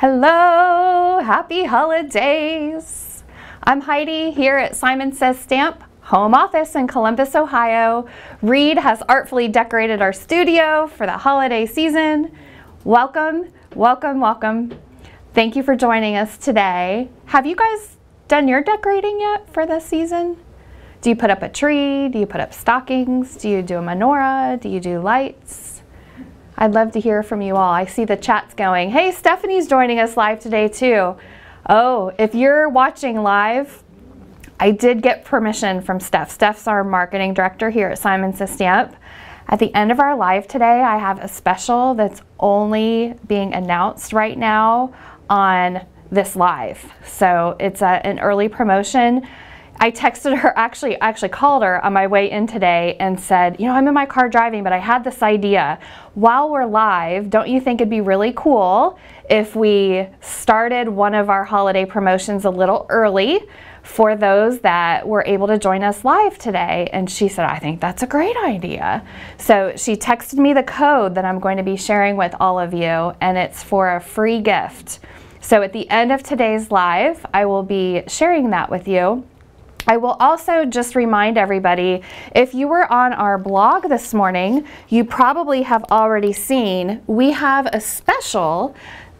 Hello, happy holidays. I'm Heidi here at Simon Says Stamp home office in Columbus, Ohio. Reed has artfully decorated our studio for the holiday season. Welcome, welcome, welcome. Thank you for joining us today. Have you guys done your decorating yet for this season? Do you put up a tree? Do you put up stockings? Do you do a menorah? Do you do lights? I'd love to hear from you all. I see the chats going. Hey, Stephanie's joining us live today too. Oh, if you're watching live, I did get permission from Steph. Steph's our marketing director here at Simon Stamp. At the end of our live today, I have a special that's only being announced right now on this live. So it's a, an early promotion. I texted her, actually, actually called her on my way in today and said, you know, I'm in my car driving, but I had this idea. While we're live, don't you think it'd be really cool if we started one of our holiday promotions a little early for those that were able to join us live today? And she said, I think that's a great idea. So she texted me the code that I'm going to be sharing with all of you, and it's for a free gift. So at the end of today's live, I will be sharing that with you. I will also just remind everybody, if you were on our blog this morning, you probably have already seen we have a special.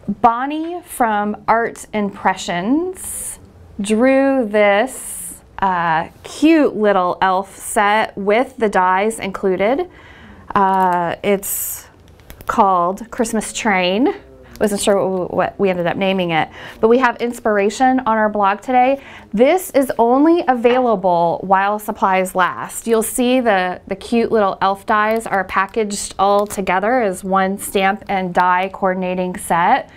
Bonnie from Art Impressions drew this uh, cute little elf set with the dies included. Uh, it's called Christmas Train wasn't sure what we ended up naming it. But we have inspiration on our blog today. This is only available while supplies last. You'll see the, the cute little elf dies are packaged all together as one stamp and die coordinating set.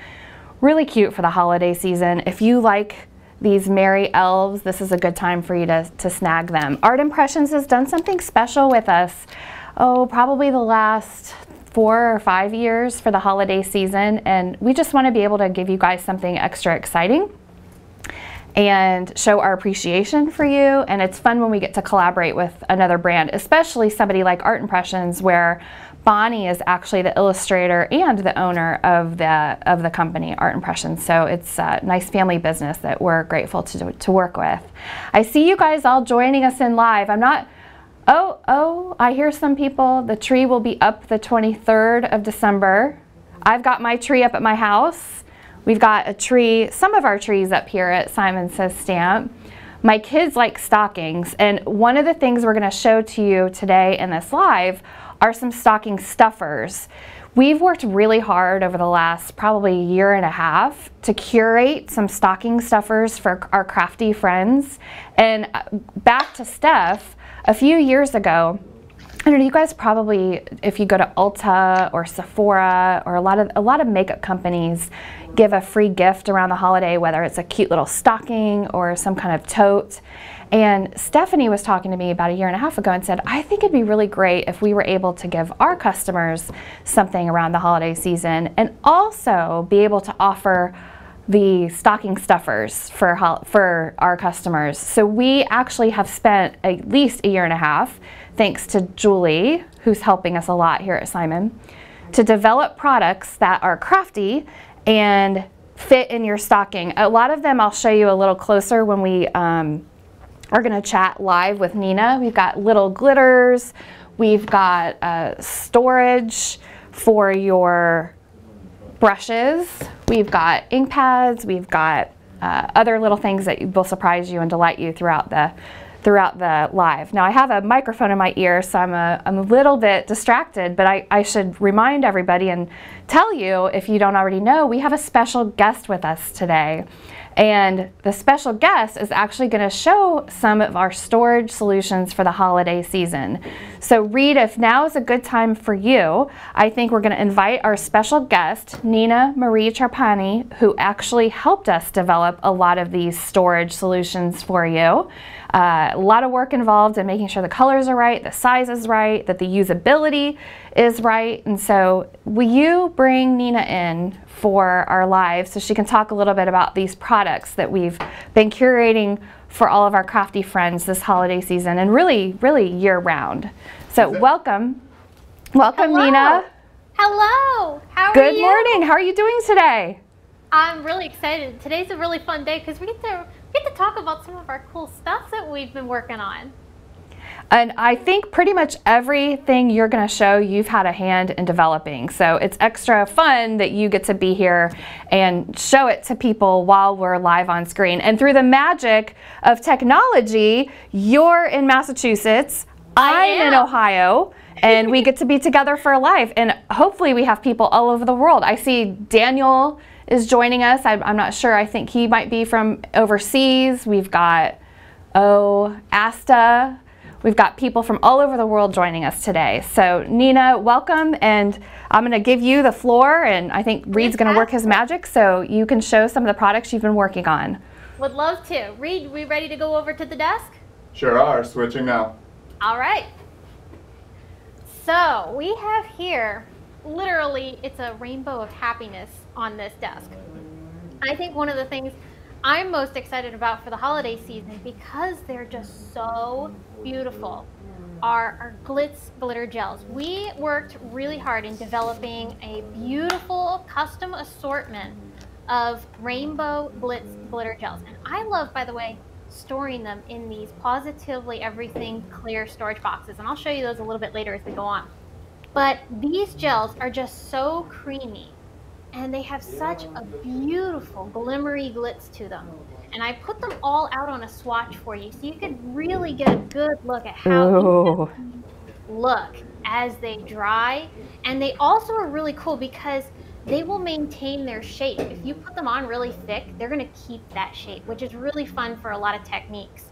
Really cute for the holiday season. If you like these merry elves, this is a good time for you to, to snag them. Art Impressions has done something special with us. Oh, probably the last four or five years for the holiday season and we just want to be able to give you guys something extra exciting and show our appreciation for you. And it's fun when we get to collaborate with another brand especially somebody like art impressions where bonnie is actually the illustrator and the owner of the of the company art impressions. So it's a nice family business that we're grateful to, to work with. I see you guys all joining us in live. I'm not Oh, oh, I hear some people, the tree will be up the 23rd of December. I've got my tree up at my house. We've got a tree, some of our trees up here at Simon Says Stamp. My kids like stockings, and one of the things we're gonna show to you today in this live are some stocking stuffers. We've worked really hard over the last probably year and a half to curate some stocking stuffers for our crafty friends. And uh, back to Steph, a few years ago, I don't know, you guys probably, if you go to Ulta or Sephora or a lot of a lot of makeup companies give a free gift around the holiday, whether it's a cute little stocking or some kind of tote. And Stephanie was talking to me about a year and a half ago and said, I think it'd be really great if we were able to give our customers something around the holiday season and also be able to offer the stocking stuffers for, for our customers. So we actually have spent at least a year and a half, thanks to Julie, who's helping us a lot here at Simon, to develop products that are crafty and fit in your stocking. A lot of them I'll show you a little closer when we um, are gonna chat live with Nina. We've got little glitters, we've got uh, storage for your brushes, we've got ink pads, we've got uh, other little things that will surprise you and delight you throughout the throughout the live. Now I have a microphone in my ear, so I'm a, I'm a little bit distracted, but I, I should remind everybody and tell you, if you don't already know, we have a special guest with us today. And the special guest is actually going to show some of our storage solutions for the holiday season. So Reed, if now is a good time for you, I think we're going to invite our special guest, Nina Marie Trapani, who actually helped us develop a lot of these storage solutions for you. Uh, a lot of work involved in making sure the colors are right, the size is right, that the usability is right. And so will you bring Nina in for our live so she can talk a little bit about these products that we've been curating for all of our crafty friends this holiday season and really, really year round. So welcome. Welcome, Hello. Nina. Hello. How Good are you? morning. How are you doing today? I'm really excited. Today's a really fun day because we get to we get to talk about some of our cool stuff that we've been working on. And I think pretty much everything you're going to show, you've had a hand in developing. So it's extra fun that you get to be here and show it to people while we're live on screen. And through the magic of technology, you're in Massachusetts, I I'm in. Ohio. And we get to be together for life. And hopefully, we have people all over the world. I see Daniel is joining us. I'm, I'm not sure. I think he might be from overseas. We've got, oh, Asta. We've got people from all over the world joining us today. So, Nina, welcome. And I'm going to give you the floor. And I think Reed's going to work his magic so you can show some of the products you've been working on. Would love to. Reed, we ready to go over to the desk? Sure are. Switching now. All right. So we have here, literally, it's a rainbow of happiness on this desk. I think one of the things I'm most excited about for the holiday season because they're just so beautiful are our glitz glitter gels. We worked really hard in developing a beautiful custom assortment of rainbow glitz glitter gels. And I love, by the way, storing them in these positively everything clear storage boxes. And I'll show you those a little bit later as we go on. But these gels are just so creamy and they have such a beautiful glimmery glitz to them. And I put them all out on a swatch for you so you could really get a good look at how they look as they dry. And they also are really cool because they will maintain their shape. If you put them on really thick, they're gonna keep that shape, which is really fun for a lot of techniques.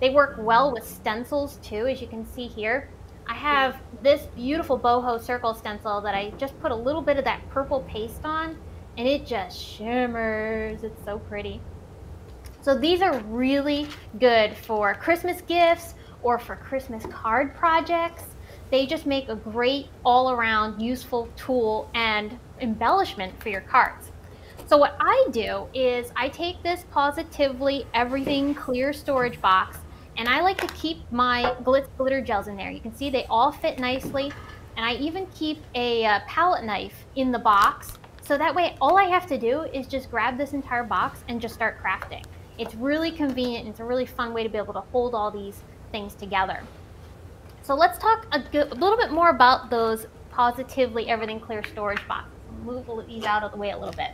They work well with stencils too, as you can see here. I have this beautiful boho circle stencil that I just put a little bit of that purple paste on and it just shimmers. It's so pretty. So these are really good for Christmas gifts or for Christmas card projects. They just make a great all around useful tool and embellishment for your cards. So what I do is I take this Positively Everything Clear Storage Box and I like to keep my glitz glitter gels in there. You can see they all fit nicely and I even keep a uh, palette knife in the box so that way all I have to do is just grab this entire box and just start crafting. It's really convenient and it's a really fun way to be able to hold all these things together. So let's talk a, a little bit more about those Positively Everything Clear storage boxes. Move these out of the way a little bit.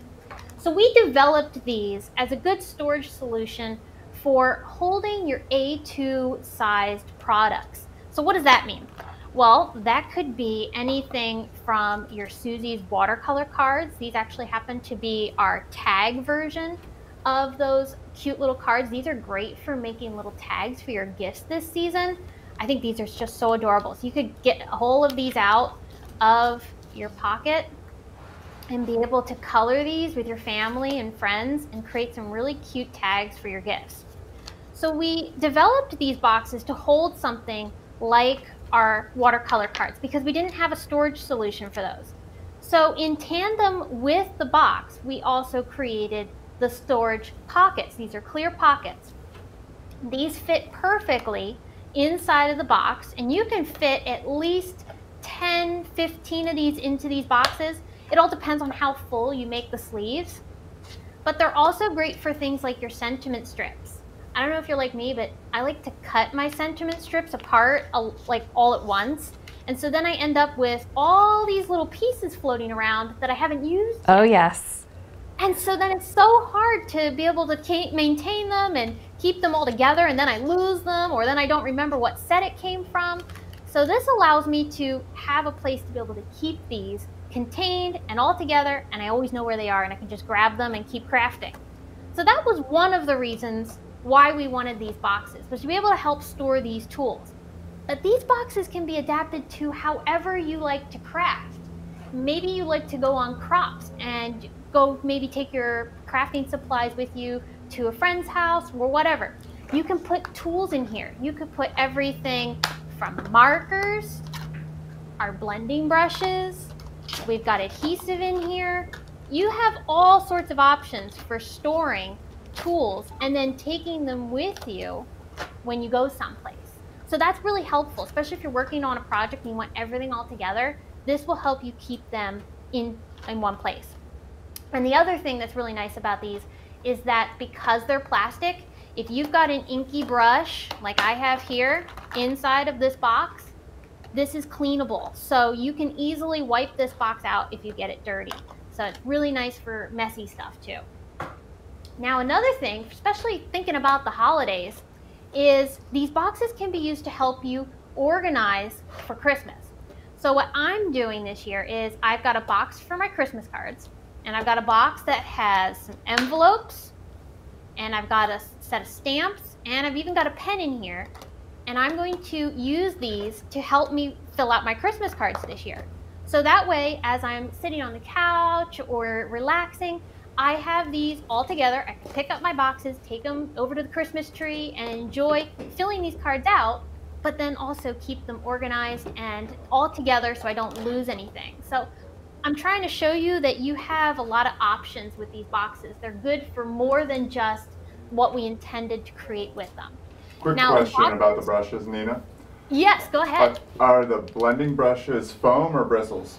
So we developed these as a good storage solution for holding your A2 sized products. So what does that mean? Well, that could be anything from your Susie's watercolor cards. These actually happen to be our tag version of those cute little cards. These are great for making little tags for your gifts this season. I think these are just so adorable. So you could get a whole of these out of your pocket and be able to color these with your family and friends and create some really cute tags for your gifts. So we developed these boxes to hold something like our watercolor cards because we didn't have a storage solution for those. So in tandem with the box, we also created the storage pockets. These are clear pockets. These fit perfectly inside of the box and you can fit at least 10, 15 of these into these boxes. It all depends on how full you make the sleeves. But they're also great for things like your sentiment strips. I don't know if you're like me, but I like to cut my sentiment strips apart uh, like all at once. And so then I end up with all these little pieces floating around that I haven't used. Oh, yes. And so then it's so hard to be able to maintain them and keep them all together, and then I lose them, or then I don't remember what set it came from. So this allows me to have a place to be able to keep these contained and all together, and I always know where they are, and I can just grab them and keep crafting. So that was one of the reasons why we wanted these boxes, was to be able to help store these tools. But these boxes can be adapted to however you like to craft. Maybe you like to go on crops and go maybe take your crafting supplies with you to a friend's house or whatever. You can put tools in here. You could put everything from markers, our blending brushes, we've got adhesive in here. You have all sorts of options for storing tools and then taking them with you when you go someplace. So that's really helpful, especially if you're working on a project and you want everything all together. This will help you keep them in, in one place. And the other thing that's really nice about these is that because they're plastic, if you've got an inky brush like I have here inside of this box, this is cleanable. So you can easily wipe this box out if you get it dirty. So it's really nice for messy stuff too. Now another thing, especially thinking about the holidays, is these boxes can be used to help you organize for Christmas. So what I'm doing this year is I've got a box for my Christmas cards and I've got a box that has some envelopes and I've got a set of stamps and I've even got a pen in here and I'm going to use these to help me fill out my Christmas cards this year. So that way, as I'm sitting on the couch or relaxing, I have these all together. I can pick up my boxes, take them over to the Christmas tree, and enjoy filling these cards out, but then also keep them organized and all together so I don't lose anything. So I'm trying to show you that you have a lot of options with these boxes. They're good for more than just what we intended to create with them. Quick Now, question boxes- about the brushes, Nina. Yes, go ahead. are the blending brushes foam or bristles?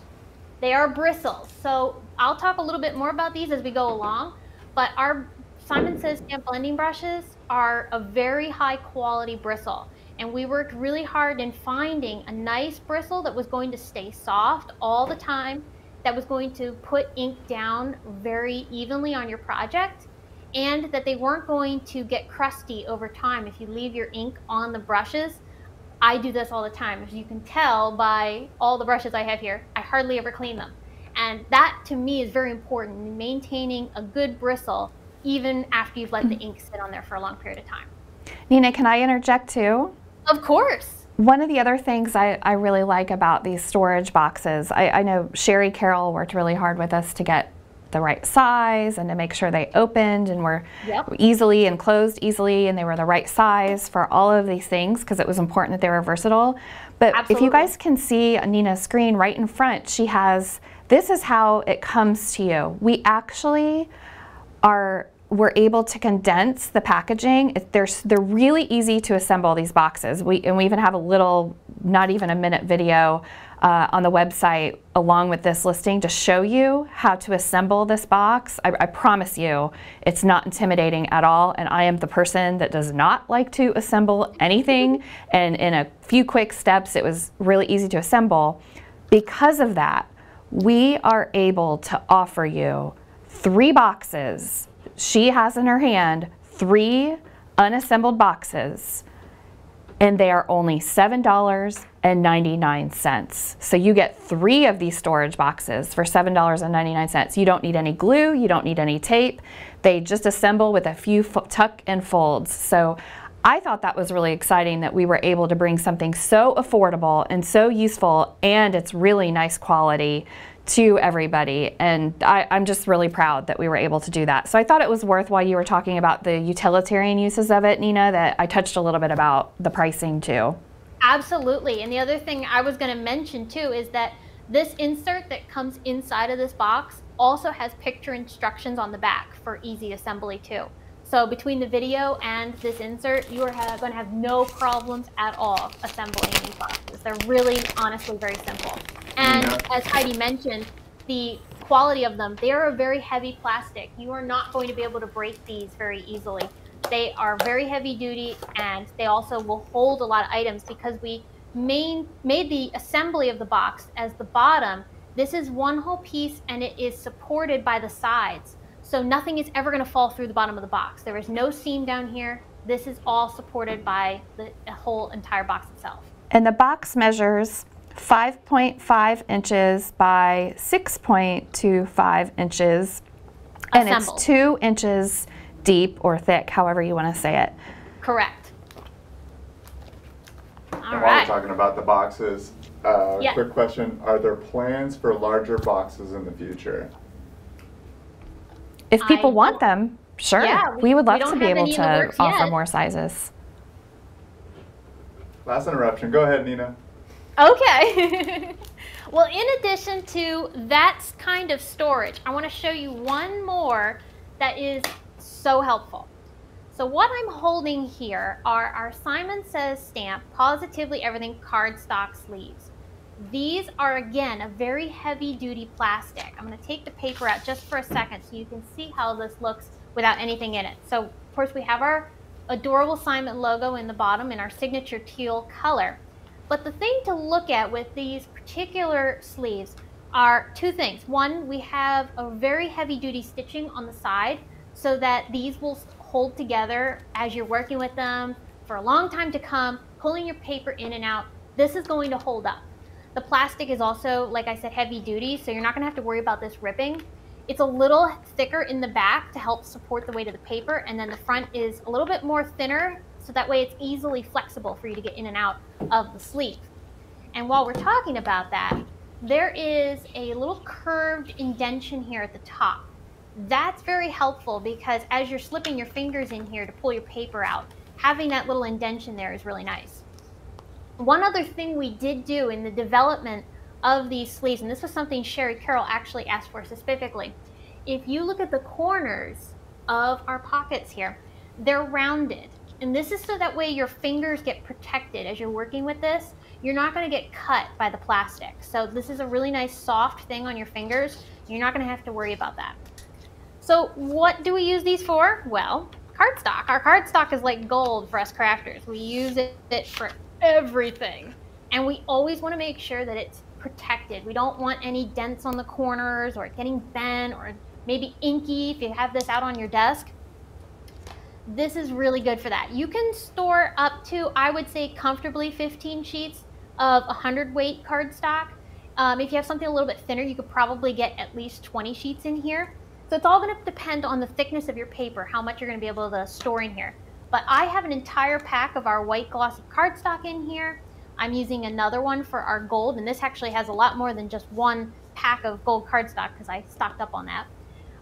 They are bristles. So I'll talk a little bit more about these as we go along. But our Simon Says Stamp blending brushes are a very high quality bristle. And we worked really hard in finding a nice bristle that was going to stay soft all the time, that was going to put ink down very evenly on your project, and that they weren't going to get crusty over time if you leave your ink on the brushes. I do this all the time. As you can tell by all the brushes I have here, I hardly ever clean them. And that to me is very important in maintaining a good bristle even after you've let the ink sit on there for a long period of time. Nina, can I interject too? Of course. One of the other things I, I really like about these storage boxes, I, I know Sherry Carroll worked really hard with us to get the right size and to make sure they opened and were Yep. easily and closed easily and they were the right size for all of these things because it was important that they were versatile. But if you guys can see Nina's screen right in front, she has this is how it comes to you. We actually are we're able to condense the packaging. They're, they're really easy to assemble these boxes. We, and we even have a little, not even a minute video uh, on the website along with this listing to show you how to assemble this box. I, I promise you it's not intimidating at all. And I am the person that does not like to assemble anything. And in a few quick steps, it was really easy to assemble. Because of that, we are able to offer you three boxes. She has in her hand three unassembled boxes, and they are only $7.99. So you get three of these storage boxes for $7.99. You don't need any glue, you don't need any tape. They just assemble with a few tuck and folds. So I thought that was really exciting that we were able to bring something so affordable and so useful, and it's really nice quality to everybody. And I, I'm just really proud that we were able to do that. So I thought it was worth while you were talking about the utilitarian uses of it, Nina, that I touched a little bit about the pricing too. Absolutely. And the other thing I was going to mention too is that this insert that comes inside of this box also has picture instructions on the back for easy assembly too. So between the video and this insert, you are going to have no problems at all assembling these boxes. They're really, honestly, very simple. And as Heidi mentioned, the quality of them, they are a very heavy plastic. You are not going to be able to break these very easily. They are very heavy duty and they also will hold a lot of items because we main, made the assembly of the box as the bottom. This is one whole piece and it is supported by the sides. So nothing is ever going to fall through the bottom of the box. There is no seam down here. This is all supported by the the whole entire box itself. And the box measures 5.5 inches by 6.25 inches. And it's two inches deep or thick, however you want to say it. Correct. All and while we're talking about the boxes, uh, Yeah. quick question: Are there plans for larger boxes in the future? If people I want don't- them, sure. Yeah, we, we- would love don't to be able any in the to offer yet. more sizes. Last interruption. Go ahead, Nina. Okay. well, in addition to that kind of storage, I want to show you one more that is so helpful. So what I'm holding here are our Simon Says stamp Positively Everything cardstock sleeves. These are, again, a very heavy duty plastic. I'm going to take the paper out just for a second so you can see how this looks without anything in it. So, of course, we have our adorable Simon logo in the bottom in our signature teal color. But the thing to look at with these particular sleeves are two things. One, we have a very heavy duty stitching on the side so that these will hold together as you're working with them for a long time to come, pulling your paper in and out. This is going to hold up. The plastic is also, like I said, heavy duty, so you're not going to have to worry about this ripping. It's a little thicker in the back to help support the weight of the paper, and then the front is a little bit more thinner, so that way it's easily flexible for you to get in and out of the sleeve. And while we're talking about that, there is a little curved indentation here at the top. That's very helpful because as you're slipping your fingers in here to pull your paper out, having that little indentation there is really nice. One other thing we did do in the development of these sleeves, and this was something Sherry Carroll actually asked for specifically. If you look at the corners of our pockets here, they're rounded. And this is so that way your fingers get protected as you're working with this. You're not going to get cut by the plastic. So this is a really nice soft thing on your fingers. You're not going to have to worry about that. So what do we use these for? Well, cardstock. Our cardstock is like gold for us crafters. We use it for everything. And we always want to make sure that it's protected. We don't want any dents on the corners or getting bent or maybe inky if you have this out on your desk. This is really good for that. You can store up to, I would say, comfortably 15 sheets of 100 weight cardstock. Um, if you have something a little bit thinner, you could probably get at least 20 sheets in here. So it's all going to depend on the thickness of your paper, how much you're going to be able to store in here. But I have an entire pack of our white glossy cardstock in here. I'm using another one for our gold, and this actually has a lot more than just one pack of gold cardstock because I stocked up on that.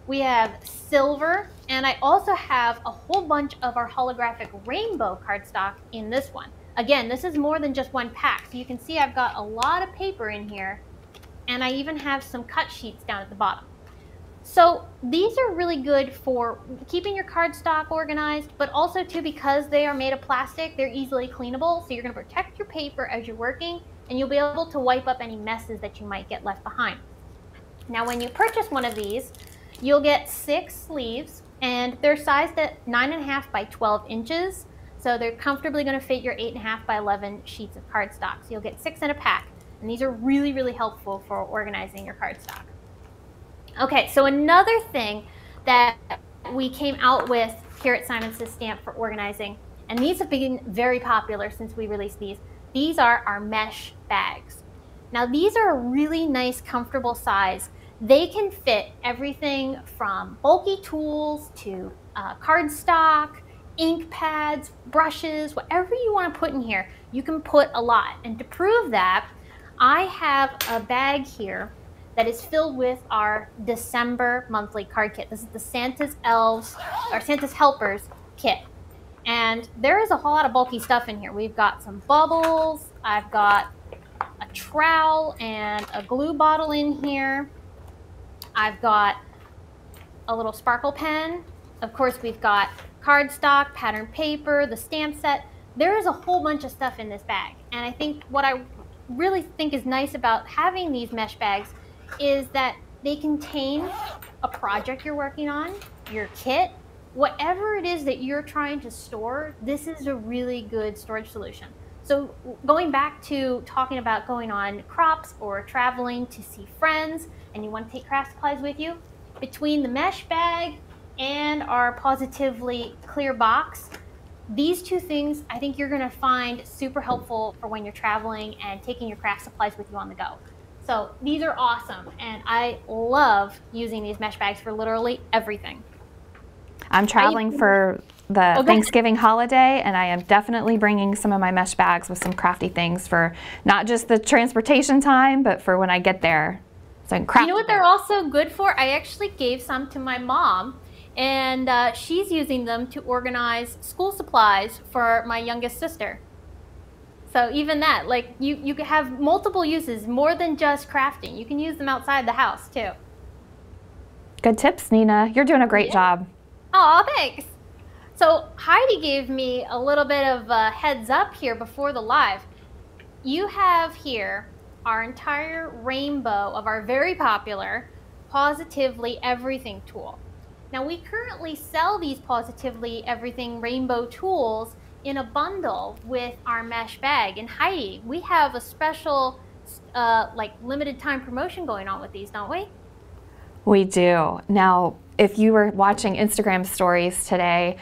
We have silver, and I also have a whole bunch of our holographic rainbow cardstock in this one. Again, this is more than just one pack, so you can see I've got a lot of paper in here, and I even have some cut sheets down at the bottom. So these are really good for keeping your cardstock organized, but also too because they are made of plastic, they're easily cleanable. So you're gonna protect your paper as you're working and you'll be able to wipe up any messes that you might get left behind. Now when you purchase one of these, you'll get six sleeves and they're sized at nine and a half by 12 inches. So they're comfortably gonna fit your eight and a half by 11 sheets of cardstock. So you'll get six in a pack. And these are really, really helpful for organizing your cardstock. Okay, so another thing that we came out with here at Simon Says Stamp for organizing, and these have been very popular since we released these. These are our mesh bags. Now these are a really nice, comfortable size. They can fit everything from bulky tools to uh, cardstock, ink pads, brushes, whatever you want to put in here, you can put a lot. And to prove that, I have a bag here that is filled with our December monthly card kit. This is the Santa's Elves or Santa's Helpers kit. And there is a whole lot of bulky stuff in here. We've got some bubbles, I've got a trowel and a glue bottle in here. I've got a little sparkle pen. Of course, we've got cardstock, pattern paper, the stamp set. There is a whole bunch of stuff in this bag. And I think what I really think is nice about having these mesh bags is that they contain a project you're working on, your kit, whatever it is that you're trying to store, this is a really good storage solution. So going back to talking about going on crops or traveling to see friends and you want to take craft supplies with you, between the mesh bag and our positively clear box, these two things I think you're going to find super helpful for when you're traveling and taking your craft supplies with you on the go. So these are awesome, and I love using these mesh bags for literally everything. I'm traveling for the okay. Thanksgiving holiday, and I am definitely bringing some of my mesh bags with some crafty things for not just the transportation time, but for when I get there. So I You know what they're also good for? I actually gave some to my mom, and uh, she's using them to organize school supplies for my youngest sister. So even that, like you, you have multiple uses more than just crafting. You can use them outside the house too. Good tips, Nina. You're doing a great yeah. job. Oh, thanks. So Heidi gave me a little bit of a heads up here before the live. You have here our entire rainbow of our very popular Positively Everything tool. Now we currently sell these Positively Everything rainbow tools in a bundle with our mesh bag. And Heidi, we have a special uh, like limited time promotion going on with these, don't we? We do. Now, if you were watching Instagram stories today,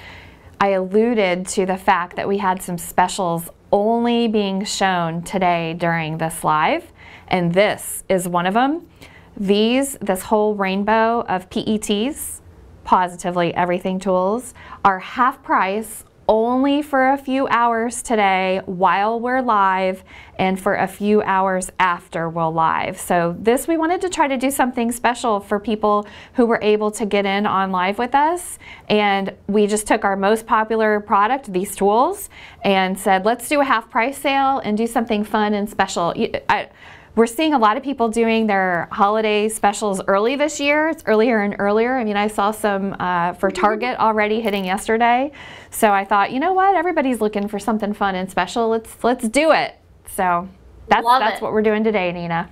I alluded to the fact that we had some specials only being shown today during this live, and this is one of them. These, this whole rainbow of PETs, Positively Everything tools, are half price only for a few hours today while we're live and for a few hours after we're live. So this, we wanted to try to do something special for people who were able to get in on live with us. And we just took our most popular product, these tools, and said, let's do a half price sale and do something fun and special. I, we're seeing a lot of people doing their holiday specials early this year. It's earlier and earlier. I mean, I saw some uh, for. Target already hitting yesterday. So I thought, you know what? Everybody's looking for something fun and special. Let's let's do it. So that's Love that's it. what we're doing today, Nina.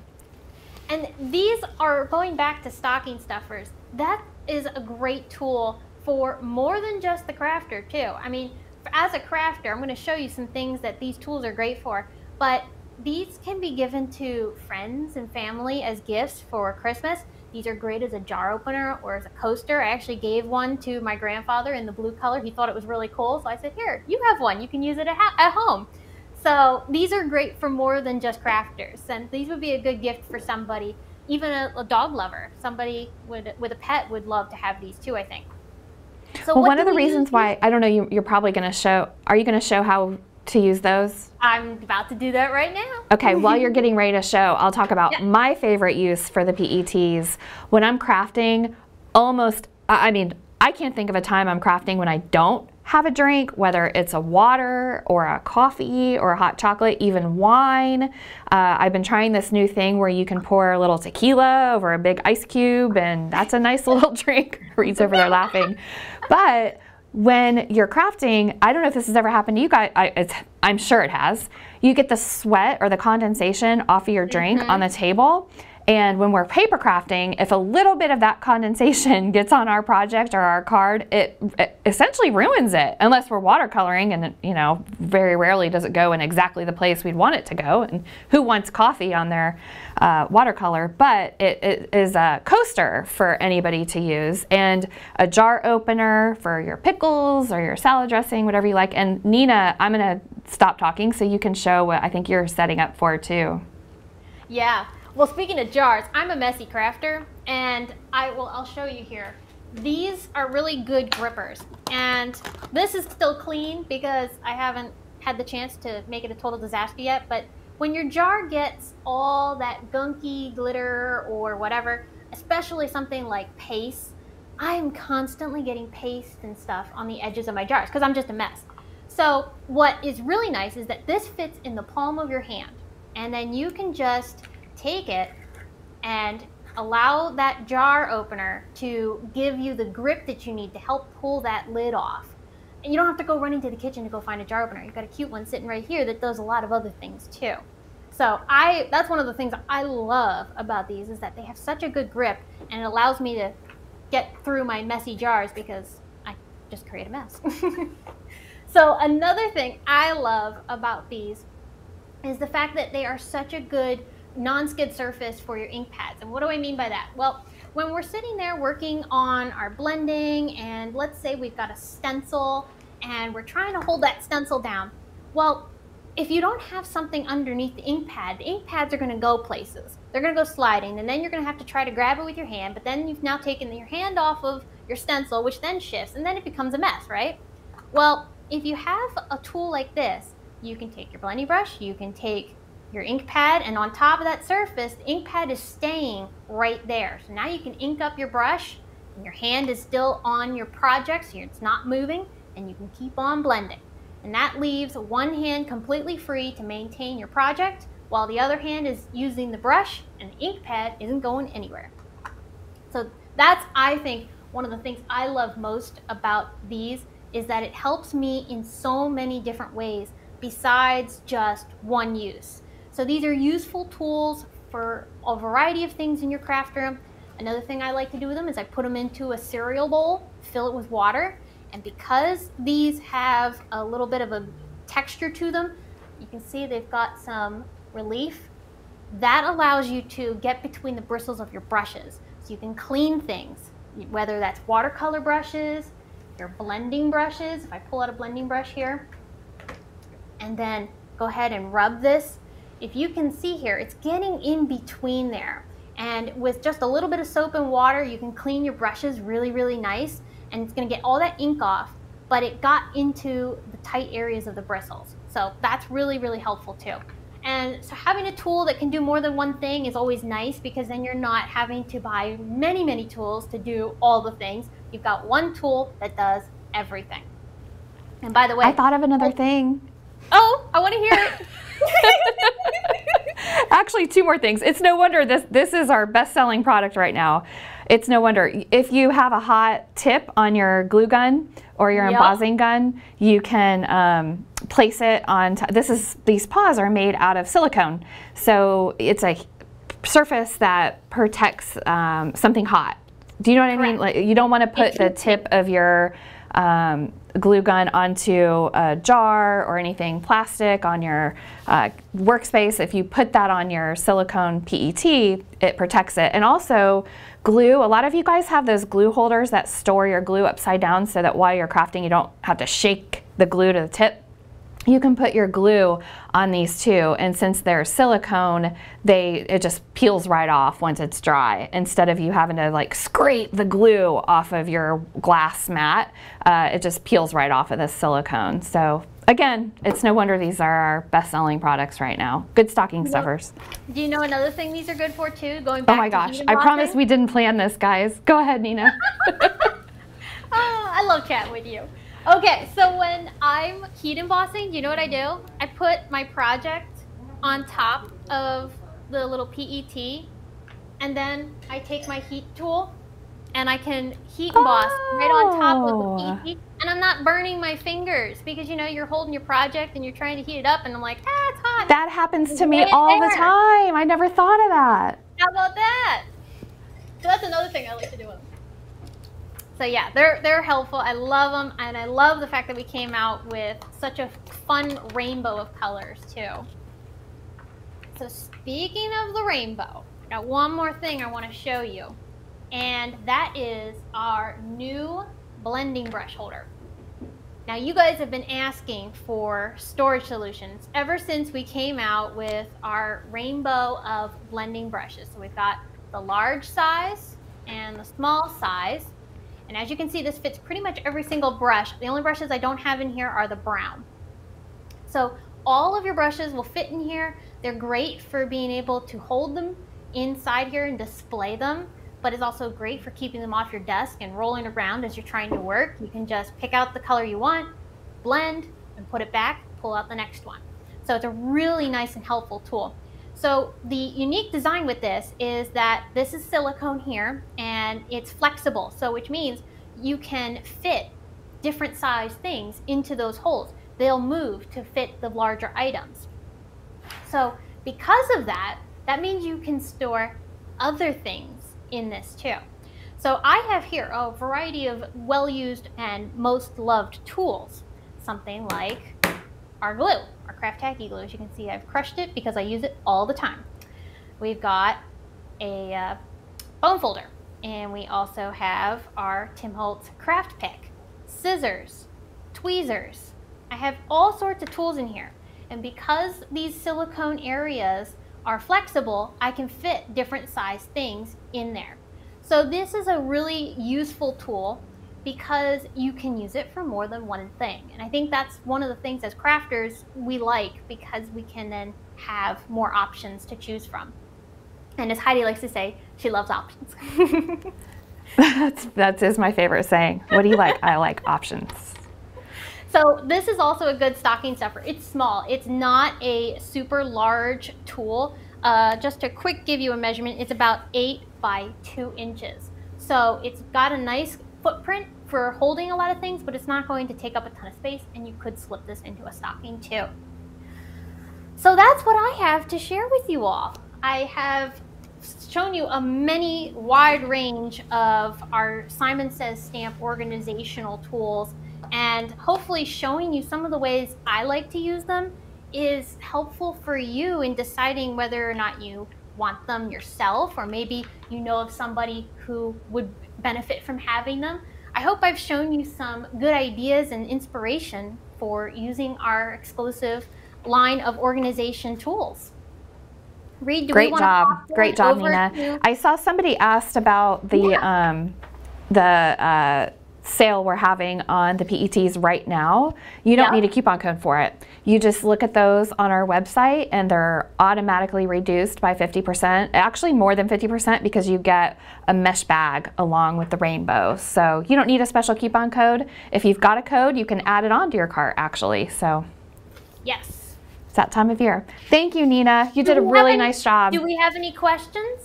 And these are going back to stocking stuffers. That is a great tool for more than just the crafter too. I mean, as a crafter, I'm going to show you some things that these tools are great for. But these can be given to friends and family as gifts for Christmas. These are great as a jar opener or as a coaster. I actually gave one to my grandfather in the blue color. He thought it was really cool. So I said, Here, you have one. You can use it at, at home. So these are great for more than just crafters. And these would be a good gift for somebody, even a, a dog lover. Somebody would, with a pet would love to have these too, I think. So well, one of the reasons why, I don't know, you, you're probably going to show, are you going to show how to use those? I'm about to do that right now. Okay, while you're getting ready to show, I'll talk about yeah. my favorite use for the PETs. When I'm crafting, almost, I mean, I can't think of a time I'm crafting when I don't have a drink, whether it's a water or a coffee or a hot chocolate, even wine. Uh, I've been trying this new thing where you can pour a little tequila over a big ice cube, and that's a nice little drink. Reed's over there laughing. But when you're crafting, I don't know if this has ever happened to you guys, I, am sure it has. You get the sweat or the condensation off of your drink mm-hmm. on the table. And when we're paper crafting, if a little bit of that condensation gets on our project or our card, it, it, essentially ruins it. Unless we're watercoloring, and you know, very rarely does it go in exactly the place we'd want it to go. And who wants coffee on their uh, watercolor? But it, it is a coaster for anybody to use, and a jar opener for your pickles or your salad dressing, whatever you like. And Nina, I'm gonna stop talking so you can show what I think you're setting up for too. Yeah. Well, speaking of jars, I'm a messy crafter, and I will. I'll show you here. These are really good grippers, and this is still clean because I haven't had the chance to make it a total disaster yet. But when your jar gets all that gunky glitter or whatever, especially something like paste, I am constantly getting paste and stuff on the edges of my jars because I'm just a mess. So what is really nice is that this fits in the palm of your hand, and then you can just take it and allow that jar opener to give you the grip that you need to help pull that lid off. And you don't have to go running to the kitchen to go find a jar opener. You've got a cute one sitting right here that does a lot of other things too. So I that's one of the things I love about these is that they have such a good grip and it allows me to get through my messy jars because I just create a mess. so another thing I love about these is the fact that they are such a good non-skid surface for your ink pads. And what do I mean by that? Well, when we're sitting there working on our blending and let's say we've got a stencil and we're trying to hold that stencil down. Well, if you don't have something underneath the ink pad, the ink pads are going to go places. They're going to go sliding and then you're going to have to try to grab it with your hand, but then you've now taken your hand off of your stencil, which then shifts and then it becomes a mess, right? Well, if you have a tool like this, you can take your blending brush, you can take your ink pad and on top of that surface, the ink pad is staying right there. So now you can ink up your brush and your hand is still on your project so it's not moving and you can keep on blending. And that leaves one hand completely free to maintain your project while the other hand is using the brush and the ink pad isn't going anywhere. So that's, I think, one of the things I love most about these is that it helps me in so many different ways besides just one use. So these are useful tools for a variety of things in your craft room. Another thing I like to do with them is I put them into a cereal bowl, fill it with water, and because these have a little bit of a texture to them, you can see they've got some relief. That allows you to get between the bristles of your brushes. So you can clean things, whether that's watercolor brushes, your blending brushes. If I pull out a blending brush here, and then go ahead and rub this. If you can see here, it's getting in between there. And with just a little bit of soap and water, you can clean your brushes really, really nice. And it's gonna get all that ink off, but it got into the tight areas of the bristles. So that's really, really helpful too. And so having a tool that can do more than one thing is always nice because then you're not having to buy many, many tools to do all the things. You've got one tool that does everything. And by the way, I thought of another oh. thing. Oh, I want to hear it. Actually, two more things. It's no wonder this this is our best-selling product right now. It's no wonder if you have a hot tip on your glue gun or your yep. embossing gun, you can um, place it on. this is these paws are made out of silicone, so it's a surface that protects um, something hot. Do you know what Correct. I mean? Like you don't want to put the tip of your um, glue gun onto a jar or anything plastic on your uh, workspace. If you put that on your silicone PET, it protects it. And also glue, a lot of you guys have those glue holders that store your glue upside down so that while you're crafting you don't have to shake the glue to the tip you can put your glue on these too and since they're silicone they it just peels right off once it's dry. Instead of you having to like scrape the glue off of your glass mat uh, it just peels right off of the silicone. So again it's no wonder these are our best-selling products right now. Good stocking stuffers. Do you know another thing these are good for too? Going back oh my gosh. I promise we didn't plan this guys. Go ahead nina. Oh, i love chatting with you Okay, so when I'm heat embossing, do you know what I do? I put my project on top of the little PET, and then I take my heat tool and I can heat emboss oh. right on top of the PET, and I'm not burning my fingers because you know you're holding your project and you're trying to heat it up, and I'm like, ah, it's hot. That happens to me all there. the time. I never thought of that. How about that? So that's another thing I like to do. So yeah, they're they're helpful. I love them, and I love the fact that we came out with such a fun rainbow of colors too. So speaking of the rainbow, I got one more thing I want to show you, and that is our new blending brush holder. Now you guys have been asking for storage solutions ever since we came out with our rainbow of blending brushes. So we've got the large size and the small size. And as you can see, this fits pretty much every single brush. The only brushes I don't have in here are the brown. So all of your brushes will fit in here. They're great for being able to hold them inside here and display them, but it's also great for keeping them off your desk and rolling around as you're trying to work. You can just pick out the color you want, blend, and put it back, pull out the next one. So it's a really nice and helpful tool. So the unique design with this is that this is silicone here and it's flexible. So which means you can fit different size things into those holes. They'll move to fit the larger items. So because of that, that means you can store other things in this too. So I have here a variety of well-used and most loved tools. Something like our glue our craft tacky glue. As you can see, I've crushed it because I use it all the time. We've got a uh, bone folder, and we also have our Tim Holtz craft pick, scissors, tweezers. I have all sorts of tools in here. And because these silicone areas are flexible, I can fit different size things in there. So this is a really useful tool because you can use it for more than one thing. And I think that's one of the things as crafters we like because we can then have more options to choose from. And as Heidi likes to say, she loves options. that's that is my favorite saying. What do you like? I like options. So this is also a good stocking stuffer. It's small. It's not a super large tool. Uh, just to quick give you a measurement, it's about eight by two inches. So it's got a nice footprint for holding a lot of things, but it's not going to take up a ton of space and you could slip this into a stocking too. So that's what I have to share with you all. I have shown you a many wide range of our Simon Says Stamp organizational tools and hopefully showing you some of the ways I like to use them is helpful for you in deciding whether or not you want them yourself or maybe you know of somebody who would benefit from having them. I hope I've shown you some good ideas and inspiration for using our exclusive line of organization tools. Reed, Great job. Great job, Nina. I saw somebody asked about the yeah. um, the uh, sale we're having on the PETs right now. You don't need a coupon code for it. You just look at those on our website and they're automatically reduced by 50%, actually more than 50% because you get a mesh bag along with the rainbow. So you don't need a special coupon code. If you've got a code, you can add it onto your cart actually. So Yes. It's that time of year. Thank you, Nina. You did a really any, nice job. Do we have any questions?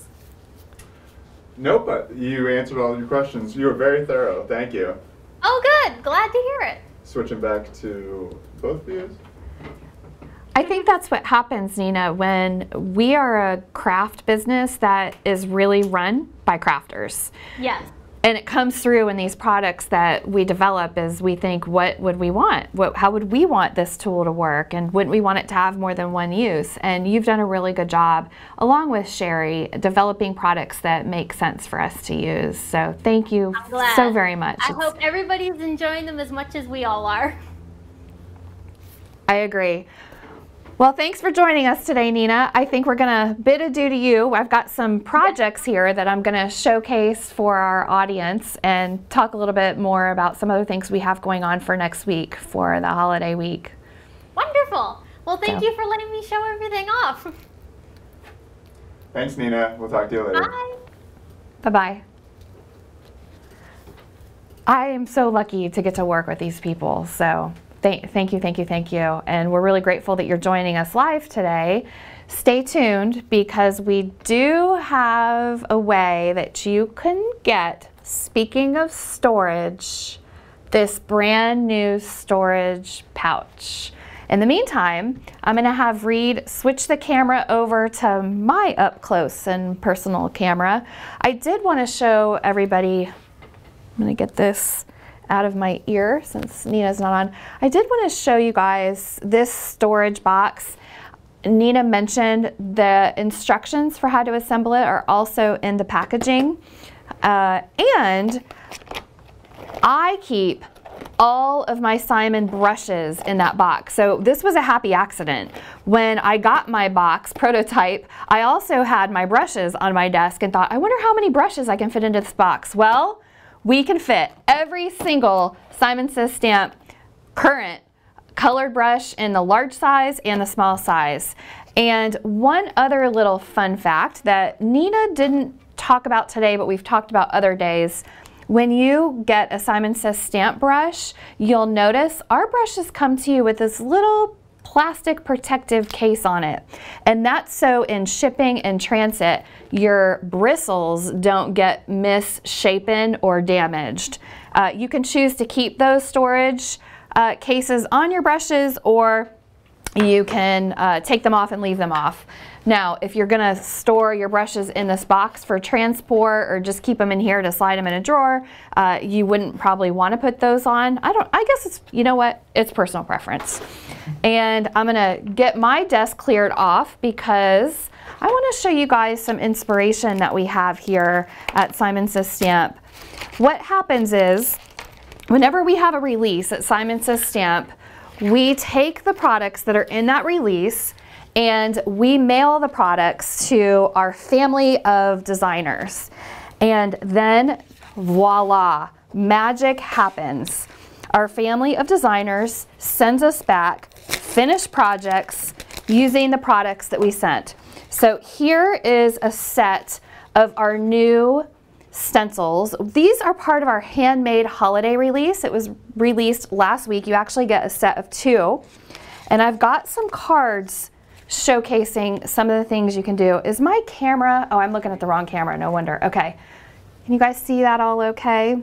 Nope, but you answered all your questions. You were very thorough. Thank you. Oh, good. Glad to hear it. Switching back to both views. I think that's what happens, Nina, when we are a craft business that is really run by crafters. Yes and it comes through in these products that we develop is we think what would we want? What, how would we want this tool to work? And wouldn't we want it to have more than one use? And you've done a really good job along with sherry developing products that make sense for us to use. So thank you so very much. I it's, hope everybody's enjoying them as much as we all are. I agree well, thanks for joining us today, Nina. I think we're going to bid adieu to you. I've got some projects here that I'm going to showcase for our audience and talk a little bit more about some other things we have going on for next week for the holiday week. Wonderful. Well, thank so. you for letting me show everything off. Thanks, Nina. We'll talk to you later. Bye. Bye-bye. I am so lucky to get to work with these people, so Thank, thank you, thank you, thank you. And we're really grateful that you're joining us live today. Stay tuned because we do have a way that you can get, speaking of storage, this brand new storage pouch. In the meantime, I'm gonna have Reed switch the camera over to my up close and personal camera. I did wanna show everybody, I'm gonna get this out of my ear since Nina's not on. I did want to show you guys this storage box. Nina mentioned the instructions for how to assemble it are also in the packaging. Uh, and I keep all of my Simon brushes in that box. So this was a happy accident. When I got my box prototype, I also had my brushes on my desk and thought, I wonder how many brushes I can fit into this box. Well, we can fit every single Simon Says stamp current colored brush in the large size and the small size. And one other little fun fact that Nina didn't talk about today, but we've talked about other days. When you get a Simon Says stamp brush, you'll notice our brushes come to you with this little plastic protective case on it. And that's so in shipping and transit, your bristles don't get misshapen or damaged. Uh, you can choose to keep those storage uh, cases on your brushes or you can uh, take them off and leave them off. Now, if you're gonna store your brushes in this box for transport or just keep them in here to slide them in a drawer, uh, you wouldn't probably wanna put those on. I don't, I guess it's, you know what, it's personal preference. And I'm gonna get my desk cleared off because I wanna show you guys some inspiration that we have here at Simon Says Stamp. What happens is, whenever we have a release at Simon Says Stamp, we take the products that are in that release and we mail the products to our family of designers. And then voila, magic happens. Our family of designers sends us back finished projects using the products that we sent. So here is a set of our new stencils. These are part of our handmade holiday release. It was released last week. You actually get a set of two. And I've got some cards showcasing some of the things you can do. Is my camera, oh, I'm looking at the wrong camera, no wonder. Okay, can you guys see that all okay?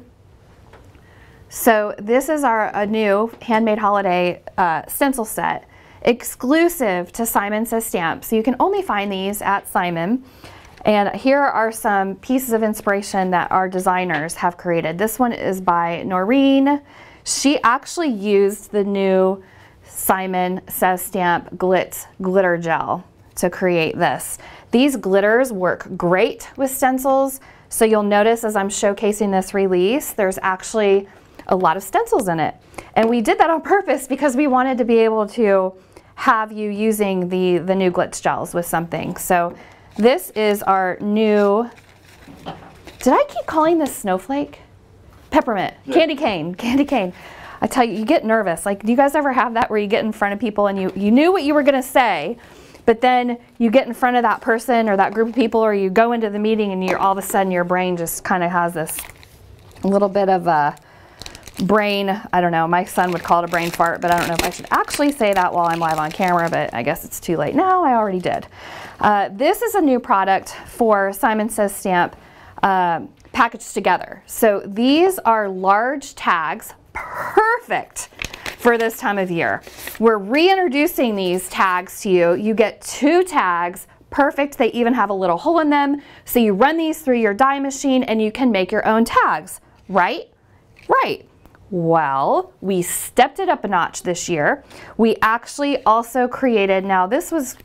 So this is our a new handmade holiday uh, stencil set. exclusive to Simon Says Stamp. So you can only find these at Simon. And here are some pieces of inspiration that our designers have created. This one is by Norine. She actually used the new Simon Says Stamp Glit Glitter Gel to create this. These glitters work great with stencils. So you'll notice as I'm showcasing this release, there's actually a lot of stencils in it. And we did that on purpose because we wanted to be able to have you using the, the new glitz gels with something. So this is our new, did I keep calling this snowflake? Peppermint, yeah. candy cane, candy cane. I tell you, you get nervous. Like, do you guys ever have that where you get in front of people and you, you knew what you were gonna say, but then you get in front of that person or that group of people or you go into the meeting and you're all of a sudden your brain just kind of has this little bit of a, brain, I don't know, my son would call it a brain fart, but I don't know if I should actually say that while I'm live on camera, but I guess it's too late now, I already did. Uh, this is a new product for Simon Says Stamp uh, packaged together. So these are large tags, perfect for this time of year. We're reintroducing these tags to you. You get two tags perfect. They even have a little hole in them. So you run these through your die machine and you can make your own tags, right? Right. Well, we stepped it up a notch this year. We actually also created, now this was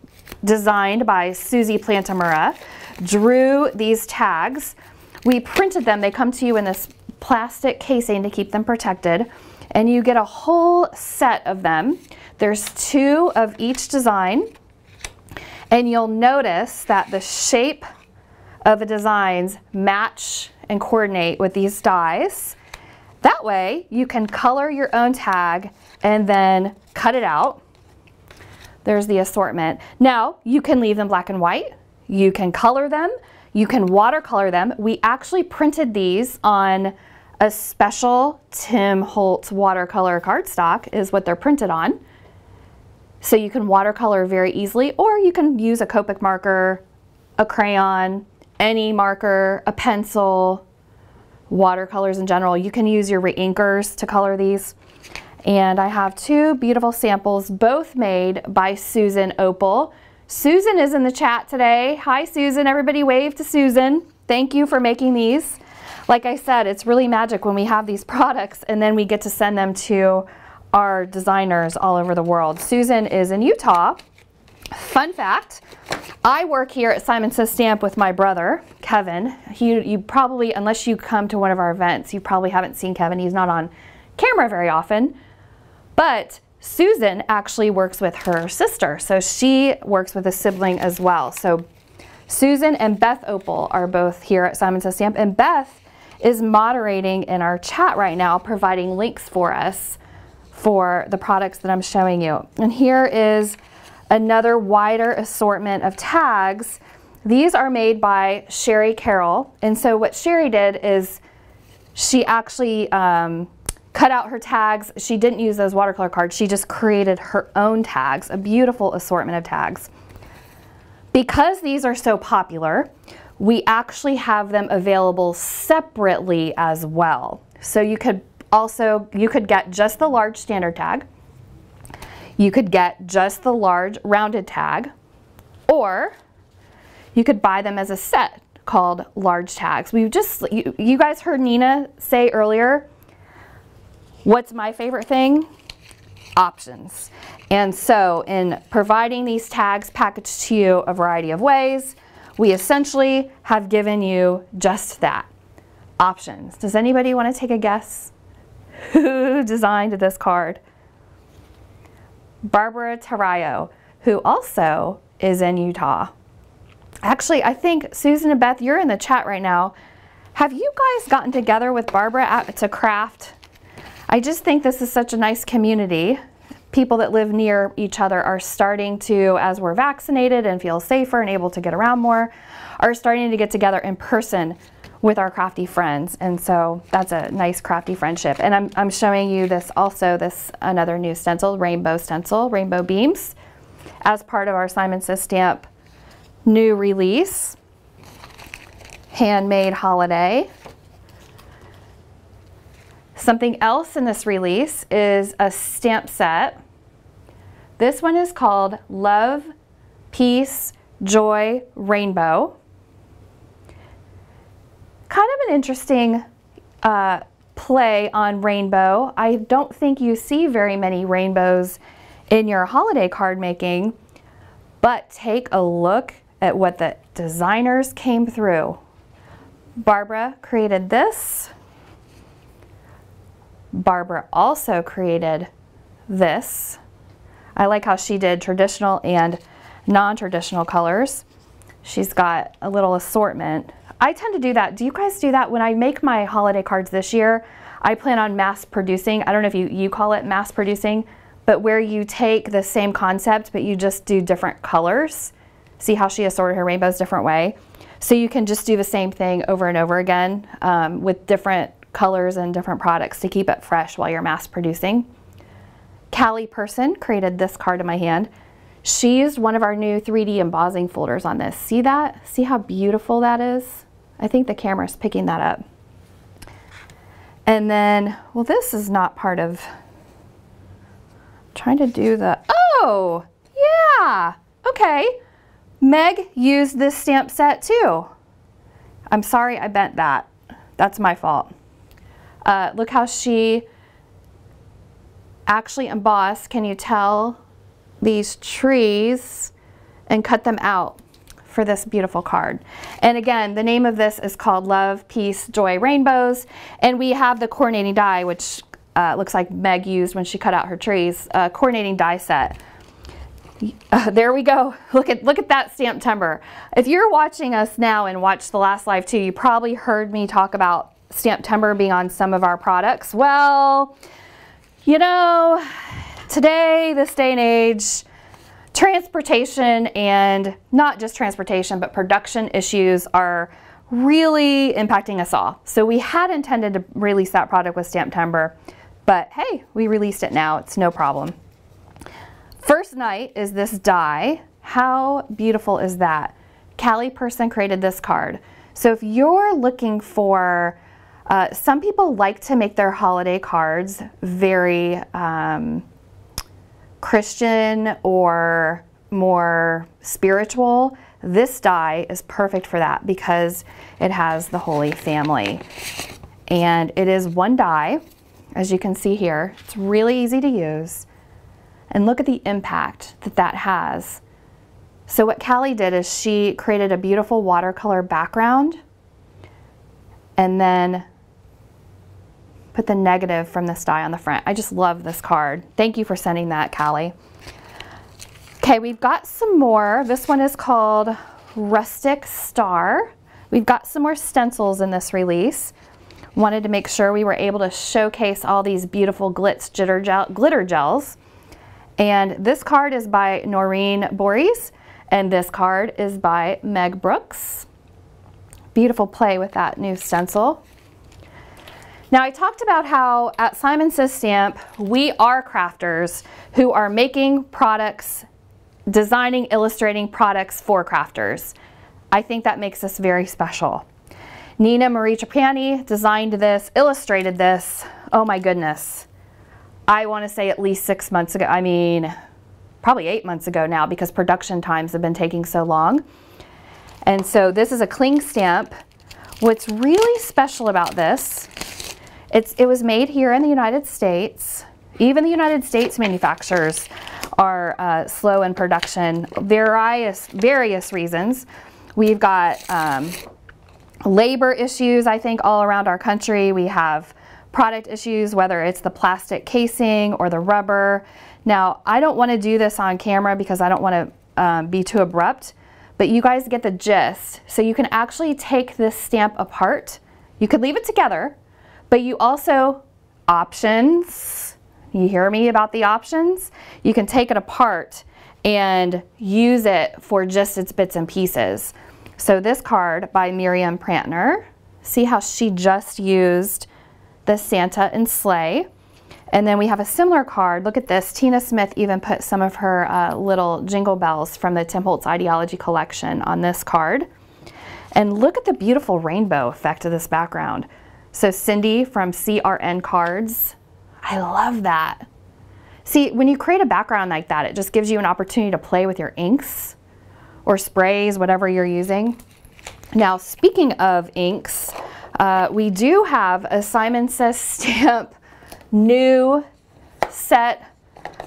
designed by Suzy Plantamura, drew these tags. We printed them, they come to you in this plastic casing to keep them protected, and you get a whole set of them. There's two of each design, and you'll notice that the shape of the designs match and coordinate with these dies. That way you can color your own tag and then cut it out. There's the assortment. Now you can leave them black and white. You can color them. You can watercolor them. We actually printed these on a special Tim Holtz watercolor cardstock is what they're printed on. So you can watercolor very easily or you can use a Copic marker, a crayon, any marker, a pencil, watercolors in general. You can use your reinkers to color these. And I have two beautiful samples, both made by Susan Opal. Susan is in the chat today. Hi, Susan. Everybody wave to Susan. Thank you for making these. Like I said, it's really magic when we have these products and then we get to send them to our designers all over the world. Susan is in Utah. Fun fact, I work here at Simon Says Stamp with my brother, Kevin. He, you probably, unless you come to one of our events, you probably haven't seen Kevin. He's not on camera very often. But Susan actually works with her sister. So she works with a sibling as well. So Susan and Beth Opal are both here at Simon Says Stamp. And Beth is moderating in our chat right now, providing links for us for the products that I'm showing you. And here is another wider assortment of tags. These are made by Sherry Carroll. And so what Sherry did is she actually um, cut out her tags. She didn't use those watercolor cards. She just created her own tags, a beautiful assortment of tags. Because these are so popular, we actually have them available separately as well. So you could also, you could get just the large standard tag, you could get just the large rounded tag, or you could buy them as a set called large tags. We've just, you, you guys heard Nina say earlier, what's my favorite thing? Options. And so in providing these tags packaged to you a variety of ways, we essentially have given you just that, options. Does anybody want to take a guess? Who designed this card? Barbara Tarayo, who also is in Utah. Actually, I think Susan and Beth, you're in the chat right now. Have you guys gotten together with Barbara at, to craft? I just think this is such a nice community. People that live near each other are starting to, as we're vaccinated and feel safer and able to get around more, are starting to get together in person with our crafty friends. And so that's a nice crafty friendship. And I'm, I'm showing you this also, this another new stencil, rainbow stencil, rainbow beams, as part of our Simon Says Stamp new release, handmade holiday. Something else in this release is a stamp set This one is called Love, Peace, Joy, Rainbow. Kind of an interesting uh, play on rainbow. I don't think you see very many rainbows in your holiday card making, but take a look at what the designers came through. Barbara created this. Barbara also created this. I like how she did traditional and non-traditional colors. She's got a little assortment. I tend to do that. Do you guys do that? When I make my holiday cards this year, I plan on mass producing. I don't know if you, you call it mass producing, but where you take the same concept, but you just do different colors. See how she assorted her rainbows different way? So you can just do the same thing over and over again um, with different colors and different products to keep it fresh while you're mass producing. Callie Person created this card in my hand. She used one of our new 3D embossing folders on this. See that? See how beautiful that is? I think the camera is picking that up. And then, well, this is not part of, trying to do the, oh, yeah, okay. Meg used this stamp set too. I'm sorry I bent that. That's my fault. Uh, look how she actually embossed, can you tell, these trees and cut them out for this beautiful card. And again, the name of this is called Love, Peace, Joy, Rainbows. And we have the coordinating die, which uh, looks like Meg used when she cut out her trees, uh, coordinating die set. Uh, there we go. Look at look at that Stamptember. If you're watching us now and watched the last live too, you probably heard me talk about Stamptember being on some of our products. Well, you know, today, this day and age, transportation and not just transportation, but production issues are really impacting us all. So we had intended to release that product with Stamptember, but hey, we released it now. It's no problem. First night is this die. How beautiful is that? Callie Person created this card. So if you're looking for, uh, some people like to make their holiday cards very um, Christian or more spiritual. This die is perfect for that because it has the Holy Family. And it is one die, as you can see here. It's really easy to use. And look at the impact that that has. So what Callie did is she created a beautiful watercolor background and then put the negative from this die on the front. I just love this card. Thank you for sending that, Callie. Okay, we've got some more. This one is called Rustic Star. We've got some more stencils in this release. Wanted to make sure we were able to showcase all these beautiful glitz gel, glitter gels. And this card is by Norine Borys, and this card is by Meg Brooks. Beautiful play with that new stencil. Now I talked about how at Simon Says Stamp, we are crafters who are making products, designing, illustrating products for crafters. I think that makes us very special. Nina Marie Trapani designed this, illustrated this, oh my goodness. I want to say at least six months ago. I mean, probably eight months ago now because production times have been taking so long. And so this is a cling stamp. What's really special about this, it's, it was made here in the United States. Even the United States manufacturers are uh, slow in production, various, various reasons. We've got um, labor issues, I think, all around our country. We have product issues, whether it's the plastic casing or the rubber. Now, I don't want to do this on camera because I don't want to um, be too abrupt, but you guys get the gist. So you can actually take this stamp apart. You could leave it together, but you also, options, you hear me about the options? You can take it apart and use it for just its bits and pieces. So this card by Miriam Prantner, see how she just used the Santa and Sleigh. And then we have a similar card. Look at this. Tina Smith even put some of her uh, little jingle bells from the Tim Holtz Idea-ology collection on this card. And look at the beautiful rainbow effect of this background. So Cindy from CRN Cards. I love that. See, when you create a background like that, it just gives you an opportunity to play with your inks or sprays, whatever you're using. Now, speaking of inks, uh, we do have a Simon Says Stamp new set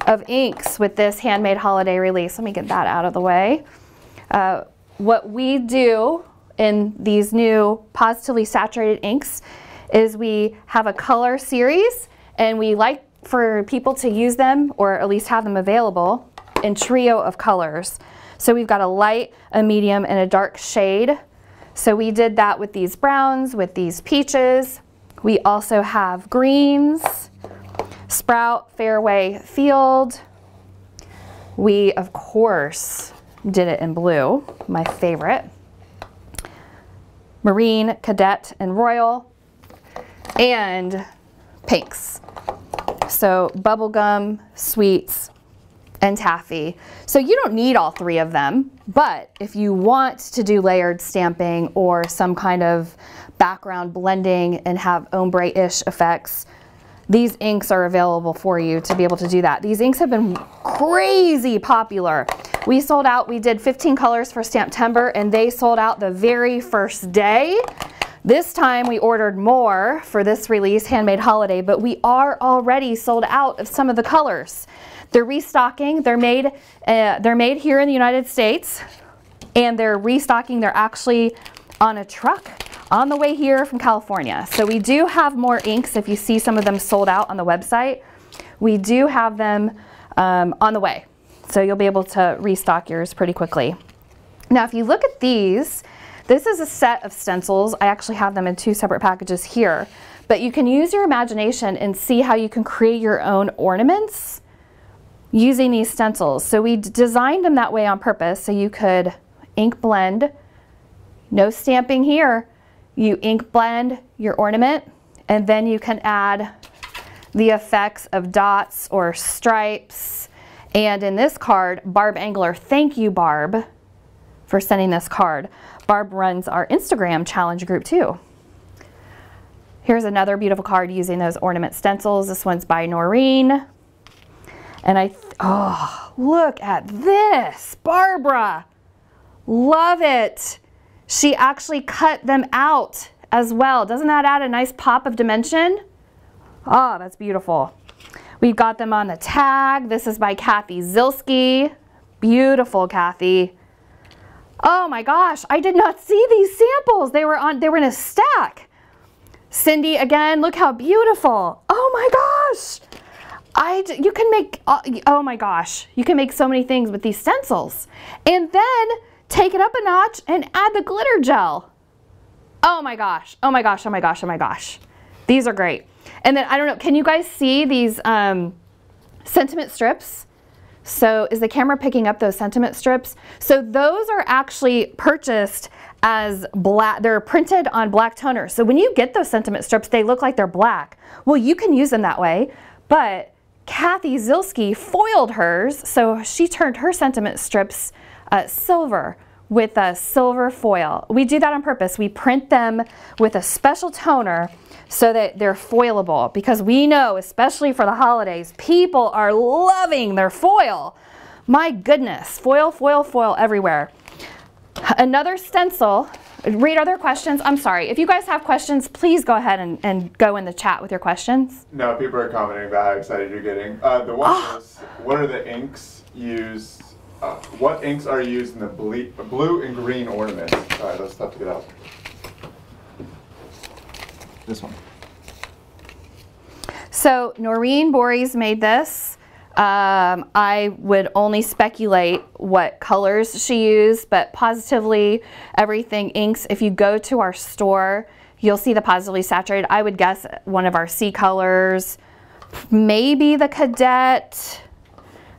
of inks with this handmade holiday release. Let me get that out of the way. Uh, what we do in these new positively saturated inks is we have a color series and we like for people to use them or at least have them available in trio of colors. So we've got a light, a medium, and a dark shade. So we did that with these browns, with these peaches. We also have greens, Sprout, Fairway, Field. We, of course, did it in blue, my favorite. Marine, Cadet, and Royal. And pinks. So bubblegum, sweets, and taffy. So you don't need all three of them, but if you want to do layered stamping or some kind of background blending and have ombre-ish effects, these inks are available for you to be able to do that. These inks have been crazy popular. We sold out, we did 15 colors for Stamptember and they sold out the very first day. This time we ordered more for this release, Handmade Holiday, but we are already sold out of some of the colors. They're restocking, they're made, uh, they're made here in the United States and they're restocking, they're actually on a truck on the way here from California. So we do have more inks if you see some of them sold out on the website. We do have them um, on the way. So you'll be able to restock yours pretty quickly. Now if you look at these, this is a set of stencils. I actually have them in two separate packages here. But you can use your imagination and see how you can create your own ornaments using these stencils. So we designed them that way on purpose so you could ink blend, no stamping here. You ink blend your ornament and then you can add the effects of dots or stripes. And in this card, Barb Angler, thank you Barb for sending this card. Barb runs our Instagram challenge group too. Here's another beautiful card using those ornament stencils. This one's by Norine. And I, oh, look at this, Barbara. Love it. She actually cut them out as well. Doesn't that add a nice pop of dimension? Oh, that's beautiful. We've got them on the tag. This is by Kathy Zilski. Beautiful, Kathy. Oh my gosh, I did not see these samples. They were on, they were in a stack. Cindy, again, look how beautiful. Oh my gosh. I, you can make, uh, oh my gosh, you can make so many things with these stencils. And then take it up a notch and add the glitter gel. Oh my gosh, oh my gosh, oh my gosh, oh my gosh. These are great. And then, I don't know, can you guys see these um, sentiment strips? So is the camera picking up those sentiment strips? So those are actually purchased as black, they're printed on black toner. So when you get those sentiment strips, they look like they're black. Well, you can use them that way, but Kathy Zilski foiled hers, so she turned her sentiment strips uh, silver with a silver foil. We do that on purpose. We print them with a special toner so that they're foilable because we know, especially for the holidays, people are loving their foil. My goodness, foil, foil, foil everywhere. Another stencil Reed other questions. I'm sorry. If you guys have questions, please go ahead and, and go in the chat with your questions. No, people are commenting about how excited you're getting. Uh, the one oh. is, what are the inks used? Uh, what inks are used in the ble blue and green ornaments? All right, that's tough to get out. This one. So Norine Borys made this. Um, I would only speculate what colors she used, but positively everything inks. If you go to our store, you'll see the positively saturated. I would guess one of our C colors, maybe the cadet,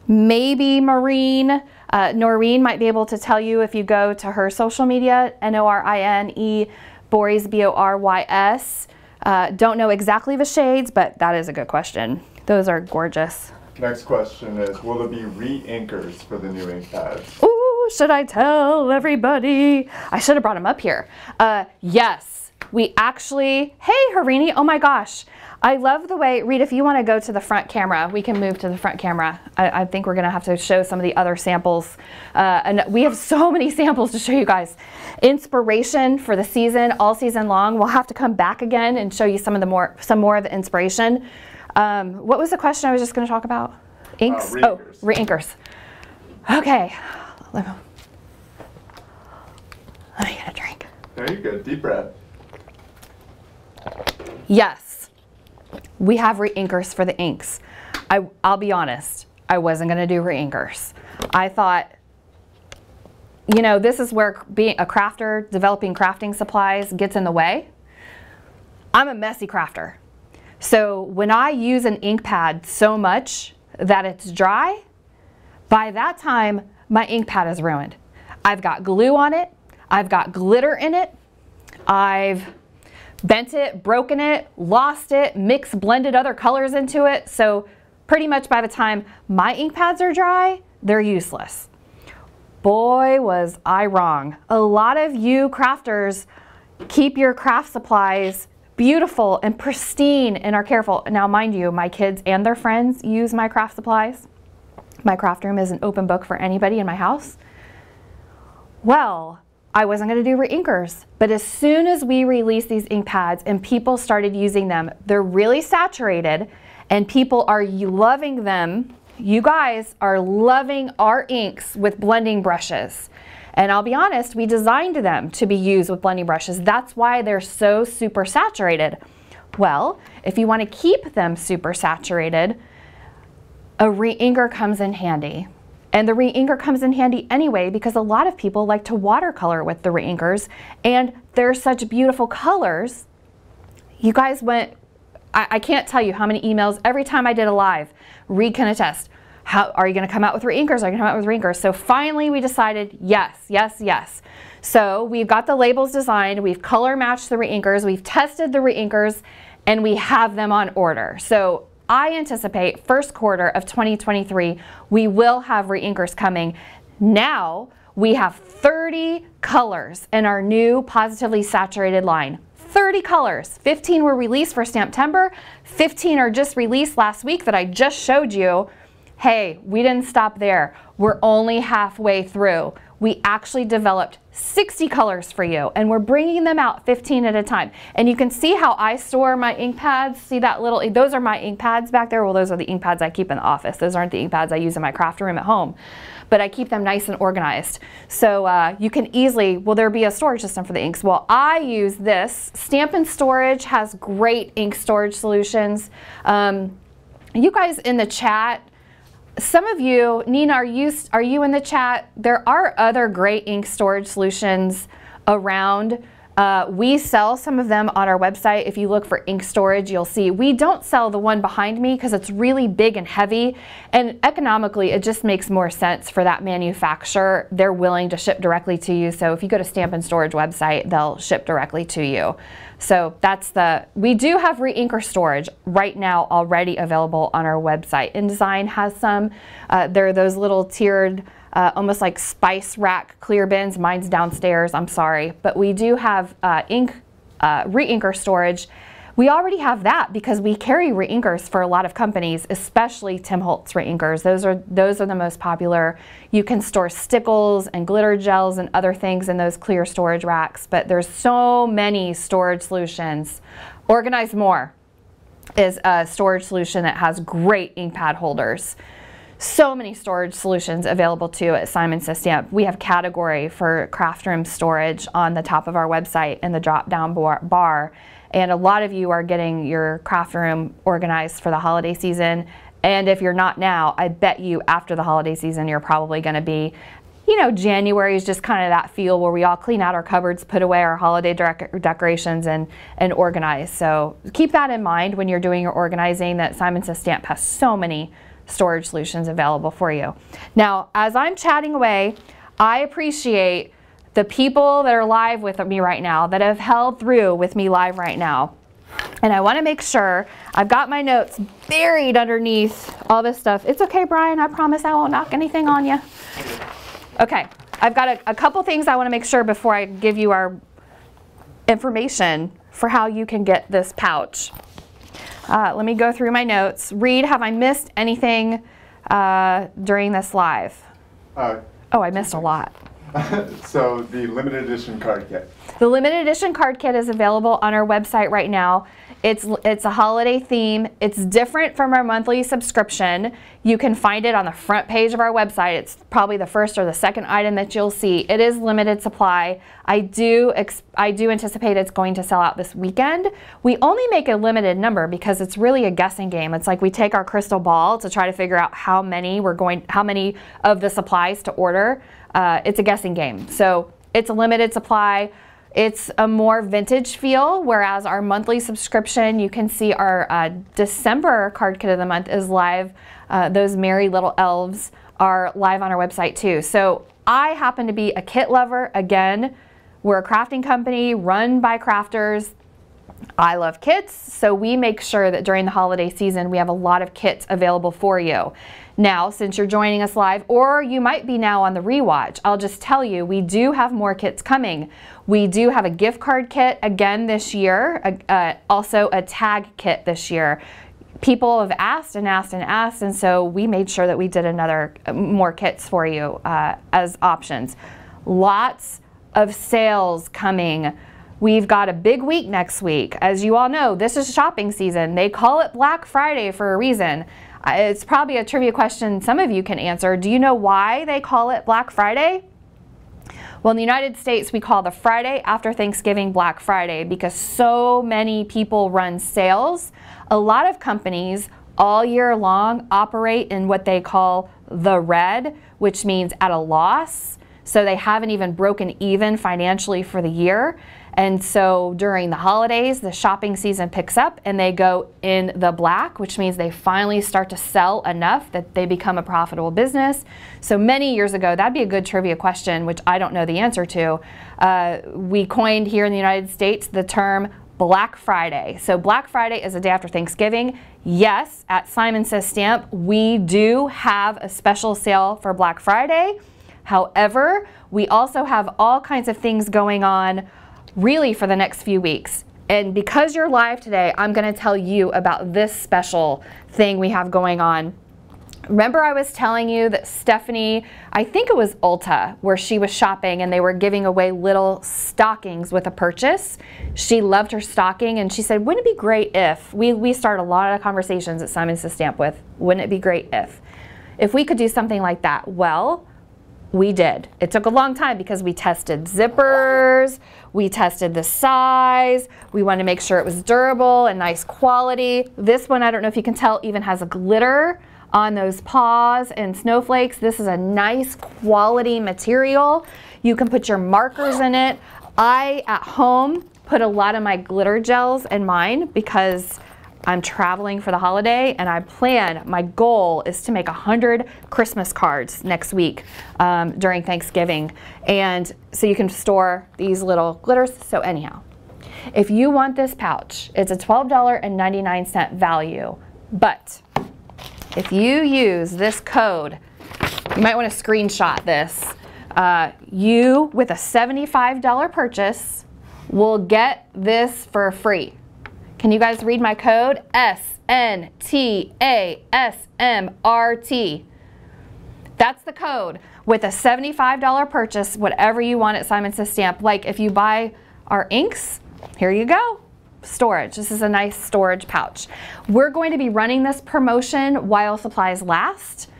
maybe marine. Uh, Norine might be able to tell you if you go to her social media, N-O-R-I-N-E, Borys, B-O-R-Y-S. Uh, don't know exactly the shades, but that is a good question. Those are gorgeous. Next question is, will there be re-inkers for the new ink pads? Ooh, should I tell everybody? I should have brought them up here. Uh, yes, we actually, hey Harini, oh my gosh. I love the way, Reed, if you want to go to the front camera, we can move to the front camera. I, I think we're going to have to show some of the other samples. Uh, and we have so many samples to show you guys. Inspiration for the season, all season long. We'll have to come back again and show you some of the more, some more of the inspiration. Um, what was the question I was just going to talk about? Inks? Uh, oh, re-inkers. re-inkers. Okay. Let me, let me get a drink. There you go. Deep breath. Yes, we have re-inkers for the inks. I, I'll be honest, I wasn't gonna do re-inkers. I thought, you know, this is where being a crafter, developing crafting supplies gets in the way. I'm a messy crafter. So when I use an ink pad so much that it's dry, by that time, my ink pad is ruined. I've got glue on it, I've got glitter in it, I've bent it, broken it, lost it, mixed, blended other colors into it. So pretty much by the time my ink pads are dry, they're useless. Boy, was I wrong. A lot of you crafters keep your craft supplies beautiful and pristine and are careful. Now, mind you, my kids and their friends use my craft supplies. My craft room is an open book for anybody in my house. Well, I wasn't going to do re-inkers, but as soon as we released these ink pads and people started using them, they're really saturated and people are loving them. You guys are loving our inks with blending brushes. And I'll be honest, we designed them to be used with blending brushes. That's why they're so super saturated. Well, if you want to keep them super saturated, a re-inker comes in handy. And the re-inker comes in handy anyway because a lot of people like to watercolor with the re-inkers and they're such beautiful colors. You guys went, I, I can't tell you how many emails every time I did a live, Reed can attest. How, are you going to come out with re-inkers? Are you going to come out with re-inkers? So finally we decided yes, yes, yes. So we've got the labels designed, we've color matched the re-inkers, we've tested the re-inkers, and we have them on order. So I anticipate first quarter of 2023, we will have re-inkers coming. Now we have 30 colors in our new positively saturated line. 30 colors. 15 were released for Stamptember. 15 are just released last week that I just showed you. Hey, we didn't stop there. We're only halfway through. We actually developed 60 colors for you and we're bringing them out 15 at a time. And you can see how I store my ink pads. See that little, those are my ink pads back there. Well, those are the ink pads I keep in the office. Those aren't the ink pads I use in my craft room at home. But I keep them nice and organized. So uh, you can easily, will there be a storage system for the inks? Well, I use this. Stamp-n-Storage has great ink storage solutions. Um, you guys in the chat, some of you, Nina, are you, are you in the chat? There are other great ink storage solutions around. Uh, we sell some of them on our website. If you look for ink storage, you'll see we don't sell the one behind me because it's really big and heavy. And economically, it just makes more sense for that manufacturer. They're willing to ship directly to you. So if you go to Stamp-n-Storage website, they'll ship directly to you. So that's the, we do have re-inker storage right now already available on our website. InDesign has some, uh, there are those little tiered, uh, almost like spice rack clear bins. Mine's downstairs, I'm sorry. But we do have uh, ink, uh, re-inker storage. We already have that because we carry re-inkers for a lot of companies, especially Tim Holtz re-inkers. Those are, those are the most popular. You can store stickles and glitter gels and other things in those clear storage racks, but there's so many storage solutions. Organize More is a storage solution that has great ink pad holders. So many storage solutions available too at Simon Stamp. We have category for craft room storage on the top of our website in the drop down bar. And a lot of you are getting your craft room organized for the holiday season. And if you're not now, I bet you after the holiday season, you're probably going to be you know, January is just kind of that feel where we all clean out our cupboards, put away our holiday decorations, and, and organize. So keep that in mind when you're doing your organizing that Simon Says Stamp has so many storage solutions available for you. Now, as I'm chatting away, I appreciate the people that are live with me right now, that have held through with me live right now. And I want to make sure I've got my notes buried underneath all this stuff. It's okay, Brian. I promise I won't knock anything on you. Okay, I've got a, a couple things I want to make sure before I give you our information for how you can get this pouch. Uh, let me go through my notes. Reed, have I missed anything uh, during this live? Uh, Oh, I missed a lot. so the limited edition card kit. The limited edition card kit is available on our website right now. It's, it's a holiday theme. It's different from our monthly subscription. You can find it on the front page of our website. It's probably the first or the second item that you'll see. It is limited supply. I do, I do anticipate it's going to sell out this weekend. We only make a limited number because it's really a guessing game. It's like we take our crystal ball to try to figure out how many we're going, how many of the supplies to order. Uh, it's a guessing game. So it's a limited supply. It's a more vintage feel, whereas our monthly subscription, you can see our uh, December card kit of the month is live. Uh, those merry little elves are live on our website too. So I happen to be a kit lover. Again, we're a crafting company run by crafters. I love kits, so we make sure that during the holiday season we have a lot of kits available for you. Now, since you're joining us live, or you might be now on the rewatch, I'll just tell you we do have more kits coming. We do have a gift card kit again this year, uh, also a tag kit this year. People have asked and asked and asked, and so we made sure that we did another uh, more kits for you uh, as options. Lots of sales coming. We've got a big week next week. As you all know, this is shopping season. They call it Black Friday for a reason. Uh, it's probably a trivia question some of you can answer. Do you know why they call it Black Friday? Well, in the United States, we call the Friday after Thanksgiving Black Friday because so many people run sales. A lot of companies all year long operate in what they call the red, which means at a loss. So they haven't even broken even financially for the year. And so during the holidays, the shopping season picks up and they go in the black, which means they finally start to sell enough that they become a profitable business. So many years ago, that'd be a good trivia question, which I don't know the answer to. Uh, we coined here in the United States the term Black Friday. So Black Friday is the day after Thanksgiving. Yes, at Simon Says Stamp, we do have a special sale for Black Friday. However, we also have all kinds of things going on really for the next few weeks. And because you're live today, I'm going to tell you about this special thing we have going on. Remember I was telling you that Stephanie, I think it was Ulta, where she was shopping and they were giving away little stockings with a purchase. She loved her stocking and she said, wouldn't it be great if, we, we start a lot of conversations at Simon Says Stamp with, wouldn't it be great if? If we could do something like that, well, we did. It took a long time because we tested zippers, we tested the size, we wanted to make sure it was durable and nice quality. This one, I don't know if you can tell, even has a glitter on those paws and snowflakes. This is a nice quality material. You can put your markers in it. I, at home, put a lot of my glitter gels in mine because I'm traveling for the holiday and I plan, my goal is to make 100 Christmas cards next week um, during Thanksgiving. And so you can store these little glitters. So anyhow, if you want this pouch, it's a $12.99 value. But if you use this code, you might want to screenshot this. Uh, you, with a $75 purchase, will get this for free. Can you guys read my code? S-N-T-A-S-M-R-T. That's the code. With a $75 purchase, whatever you want at Simon Says Stamp, like if you buy our inks, here you go. Storage. This is a nice storage pouch. We're going to be running this promotion while supplies last.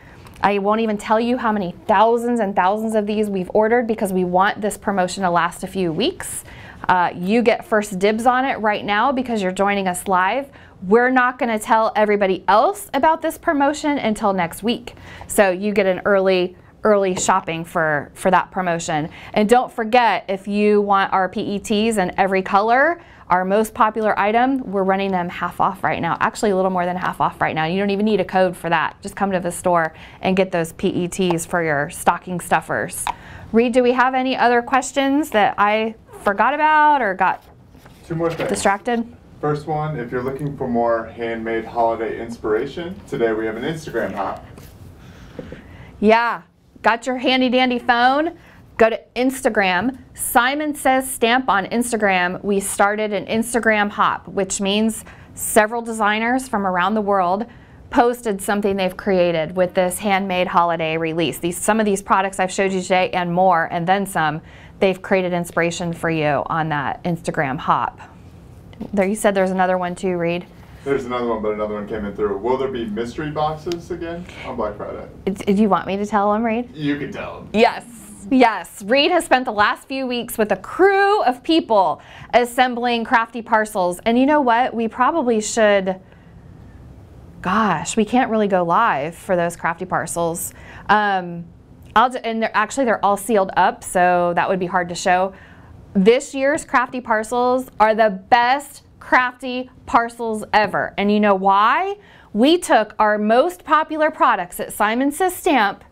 I won't even tell you how many thousands and thousands of these we've ordered because we want this promotion to last a few weeks. Uh, you get first dibs on it right now because you're joining us live. We're not going to tell everybody else about this promotion until next week. So you get an early early shopping for, for that promotion. And don't forget, if you want our PETs in every color, our most popular item, we're running them half off right now. Actually, a little more than half off right now. You don't even need a code for that. Just come to the store and get those PETs for your stocking stuffers. Reed, do we have any other questions that I forgot about or got Two more things. distracted? First one, if you're looking for more handmade holiday inspiration, today we have an Instagram hop. Yeah, got your handy dandy phone? Go to Instagram. Simon Says Stamp on Instagram. We started an Instagram hop, which means several designers from around the world posted something they've created with this handmade holiday release. These some of these products I've showed you today and more and then some, they've created inspiration for you on that Instagram hop. There you said there's another one too, Reed. There's another one, but another one came in through. Will there be mystery boxes again on Black Friday? Do you want me to tell them, Reed? You can tell them. Yes. Yes, Reed has spent the last few weeks with a crew of people assembling crafty parcels. And you know what? We probably should gosh, we can't really go live for those crafty parcels. Um, I'll, and they're, actually they're all sealed up, so that would be hard to show. This year's crafty parcels are the best crafty parcels ever. And you know why? We took our most popular products at Simon Says Stamp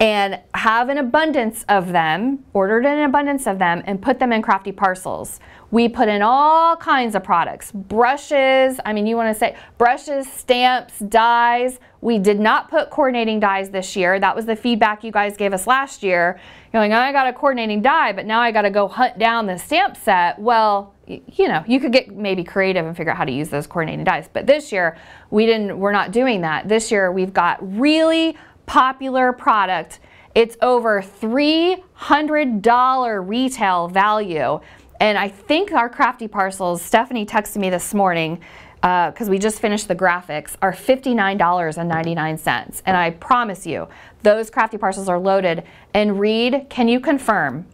and have an abundance of them, ordered an abundance of them, and put them in crafty parcels. We put in all kinds of products, brushes, I mean, you wanna say brushes, stamps, dies. We did not put coordinating dies this year. That was the feedback you guys gave us last year. You're like, oh, I got a coordinating die, but now I gotta go hunt down the stamp set. Well, you know, you could get maybe creative and figure out how to use those coordinating dies. But this year, we didn't, we're not doing that. This year, we've got really popular product. It's over $300 retail value. And I think our crafty parcels, Stephanie texted me this morning, because uh, we just finished the graphics, are $59.99. And I promise you, those crafty parcels are loaded. And Reed, can you confirm?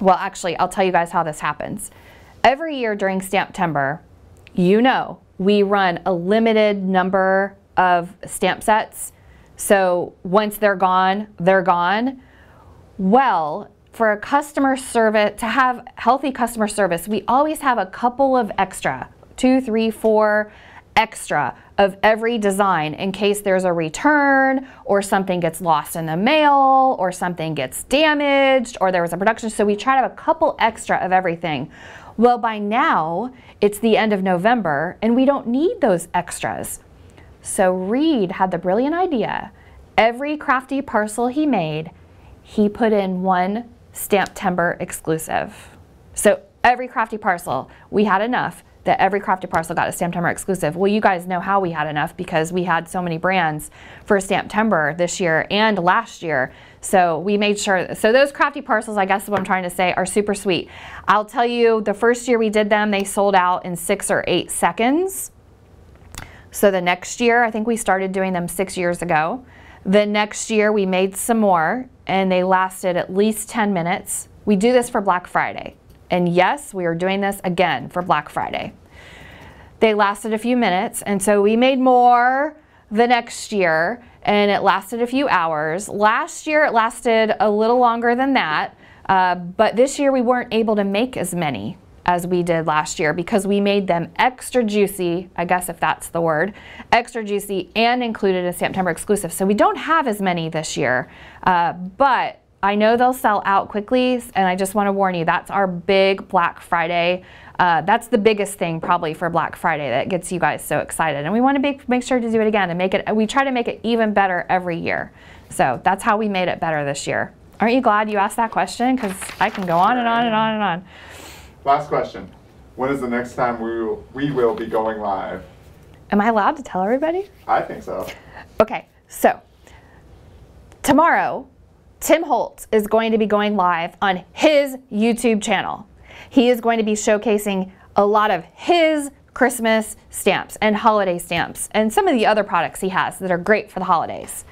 Well, actually, I'll tell you guys how this happens. Every year during Stamptember, you know, we run a limited number of stamp sets so once they're gone, they're gone. Well, for a customer service, to have healthy customer service, we always have a couple of extra, two, three, four extra of every design in case there's a return or something gets lost in the mail or something gets damaged or there was a production. So we try to have a couple extra of everything. Well, by now it's the end of November and we don't need those extras. So Reed had the brilliant idea. Every crafty parcel he made, he put in one Stamptember exclusive. So every crafty parcel, we had enough that every crafty parcel got a Stamptember exclusive. Well, you guys know how we had enough because we had so many brands for Stamptember this year and last year. So we made sure, so those crafty parcels, I guess is what I'm trying to say, are super sweet. I'll tell you, the first year we did them, they sold out in six or eight seconds. So the next year, I think we started doing them six years ago. The next year we made some more and they lasted at least 10 minutes. We do this for Black Friday. And yes, we are doing this again for Black Friday. They lasted a few minutes and so we made more the next year and it lasted a few hours. Last year it lasted a little longer than that, uh, but this year we weren't able to make as many as we did last year because we made them extra juicy, I guess if that's the word, extra juicy and included a Stamptember exclusive. So we don't have as many this year, uh, but I know they'll sell out quickly and I just wanna warn you, that's our big Black Friday. Uh, that's the biggest thing probably for Black Friday that gets you guys so excited. And we wanna make, make sure to do it again and make it, we try to make it even better every year. So that's how we made it better this year. Aren't you glad you asked that question? Because I can go on and on and on and on. Last question. When is the next time we will, we will be going live? Am I allowed to tell everybody? I think so. Okay, so tomorrow, Tim Holtz is going to be going live on his YouTube channel. He is going to be showcasing a lot of his Christmas stamps and holiday stamps and some of the other products he has that are great for the holidays.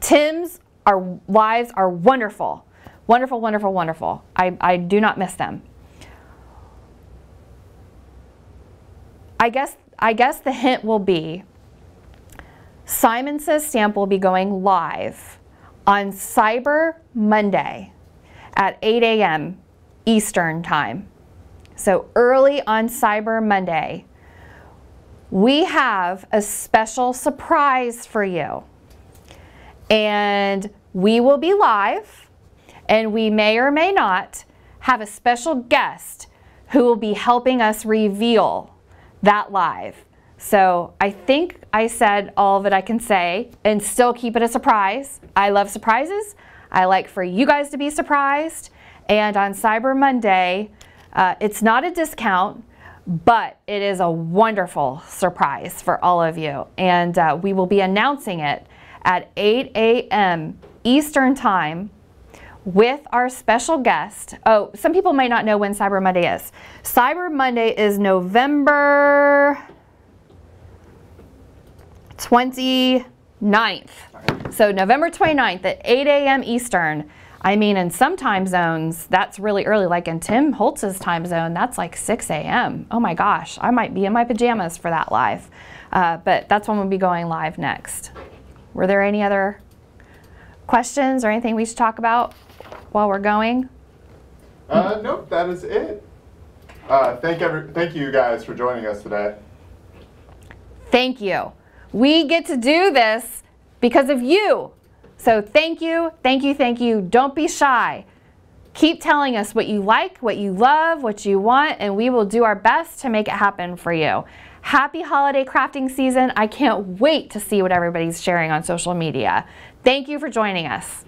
Tim's our lives are wonderful. Wonderful, wonderful, wonderful. I, I do not miss them. I guess, I guess the hint will be Simon Says Stamp will be going live on Cyber Monday at 8 a.m. Eastern Time. So early on Cyber Monday, we have a special surprise for you. And we will be live, and we may or may not have a special guest who will be helping us reveal that live. So I think I said all that I can say and still keep it a surprise. I love surprises. I like for you guys to be surprised. And on Cyber Monday, uh, it's not a discount, but it is a wonderful surprise for all of you. And uh, we will be announcing it at 8 a.m. Eastern Time with our special guest. Oh, some people might not know when Cyber Monday is. Cyber Monday is November 29th. So November 29th at 8 a.m. Eastern. I mean, in some time zones, that's really early. Like in Tim Holtz's time zone, that's like 6 a.m. Oh my gosh, I might be in my pajamas for that live. Uh, but that's when we'll be going live next. Were there any other questions or anything we should talk about while we're going? Uh, nope, that is it. Uh, thank every, thank you guys for joining us today. Thank you. We get to do this because of you. So thank you, thank you, thank you. Don't be shy. Keep telling us what you like, what you love, what you want, and we will do our best to make it happen for you. Happy holiday crafting season. I can't wait to see what everybody's sharing on social media. Thank you for joining us.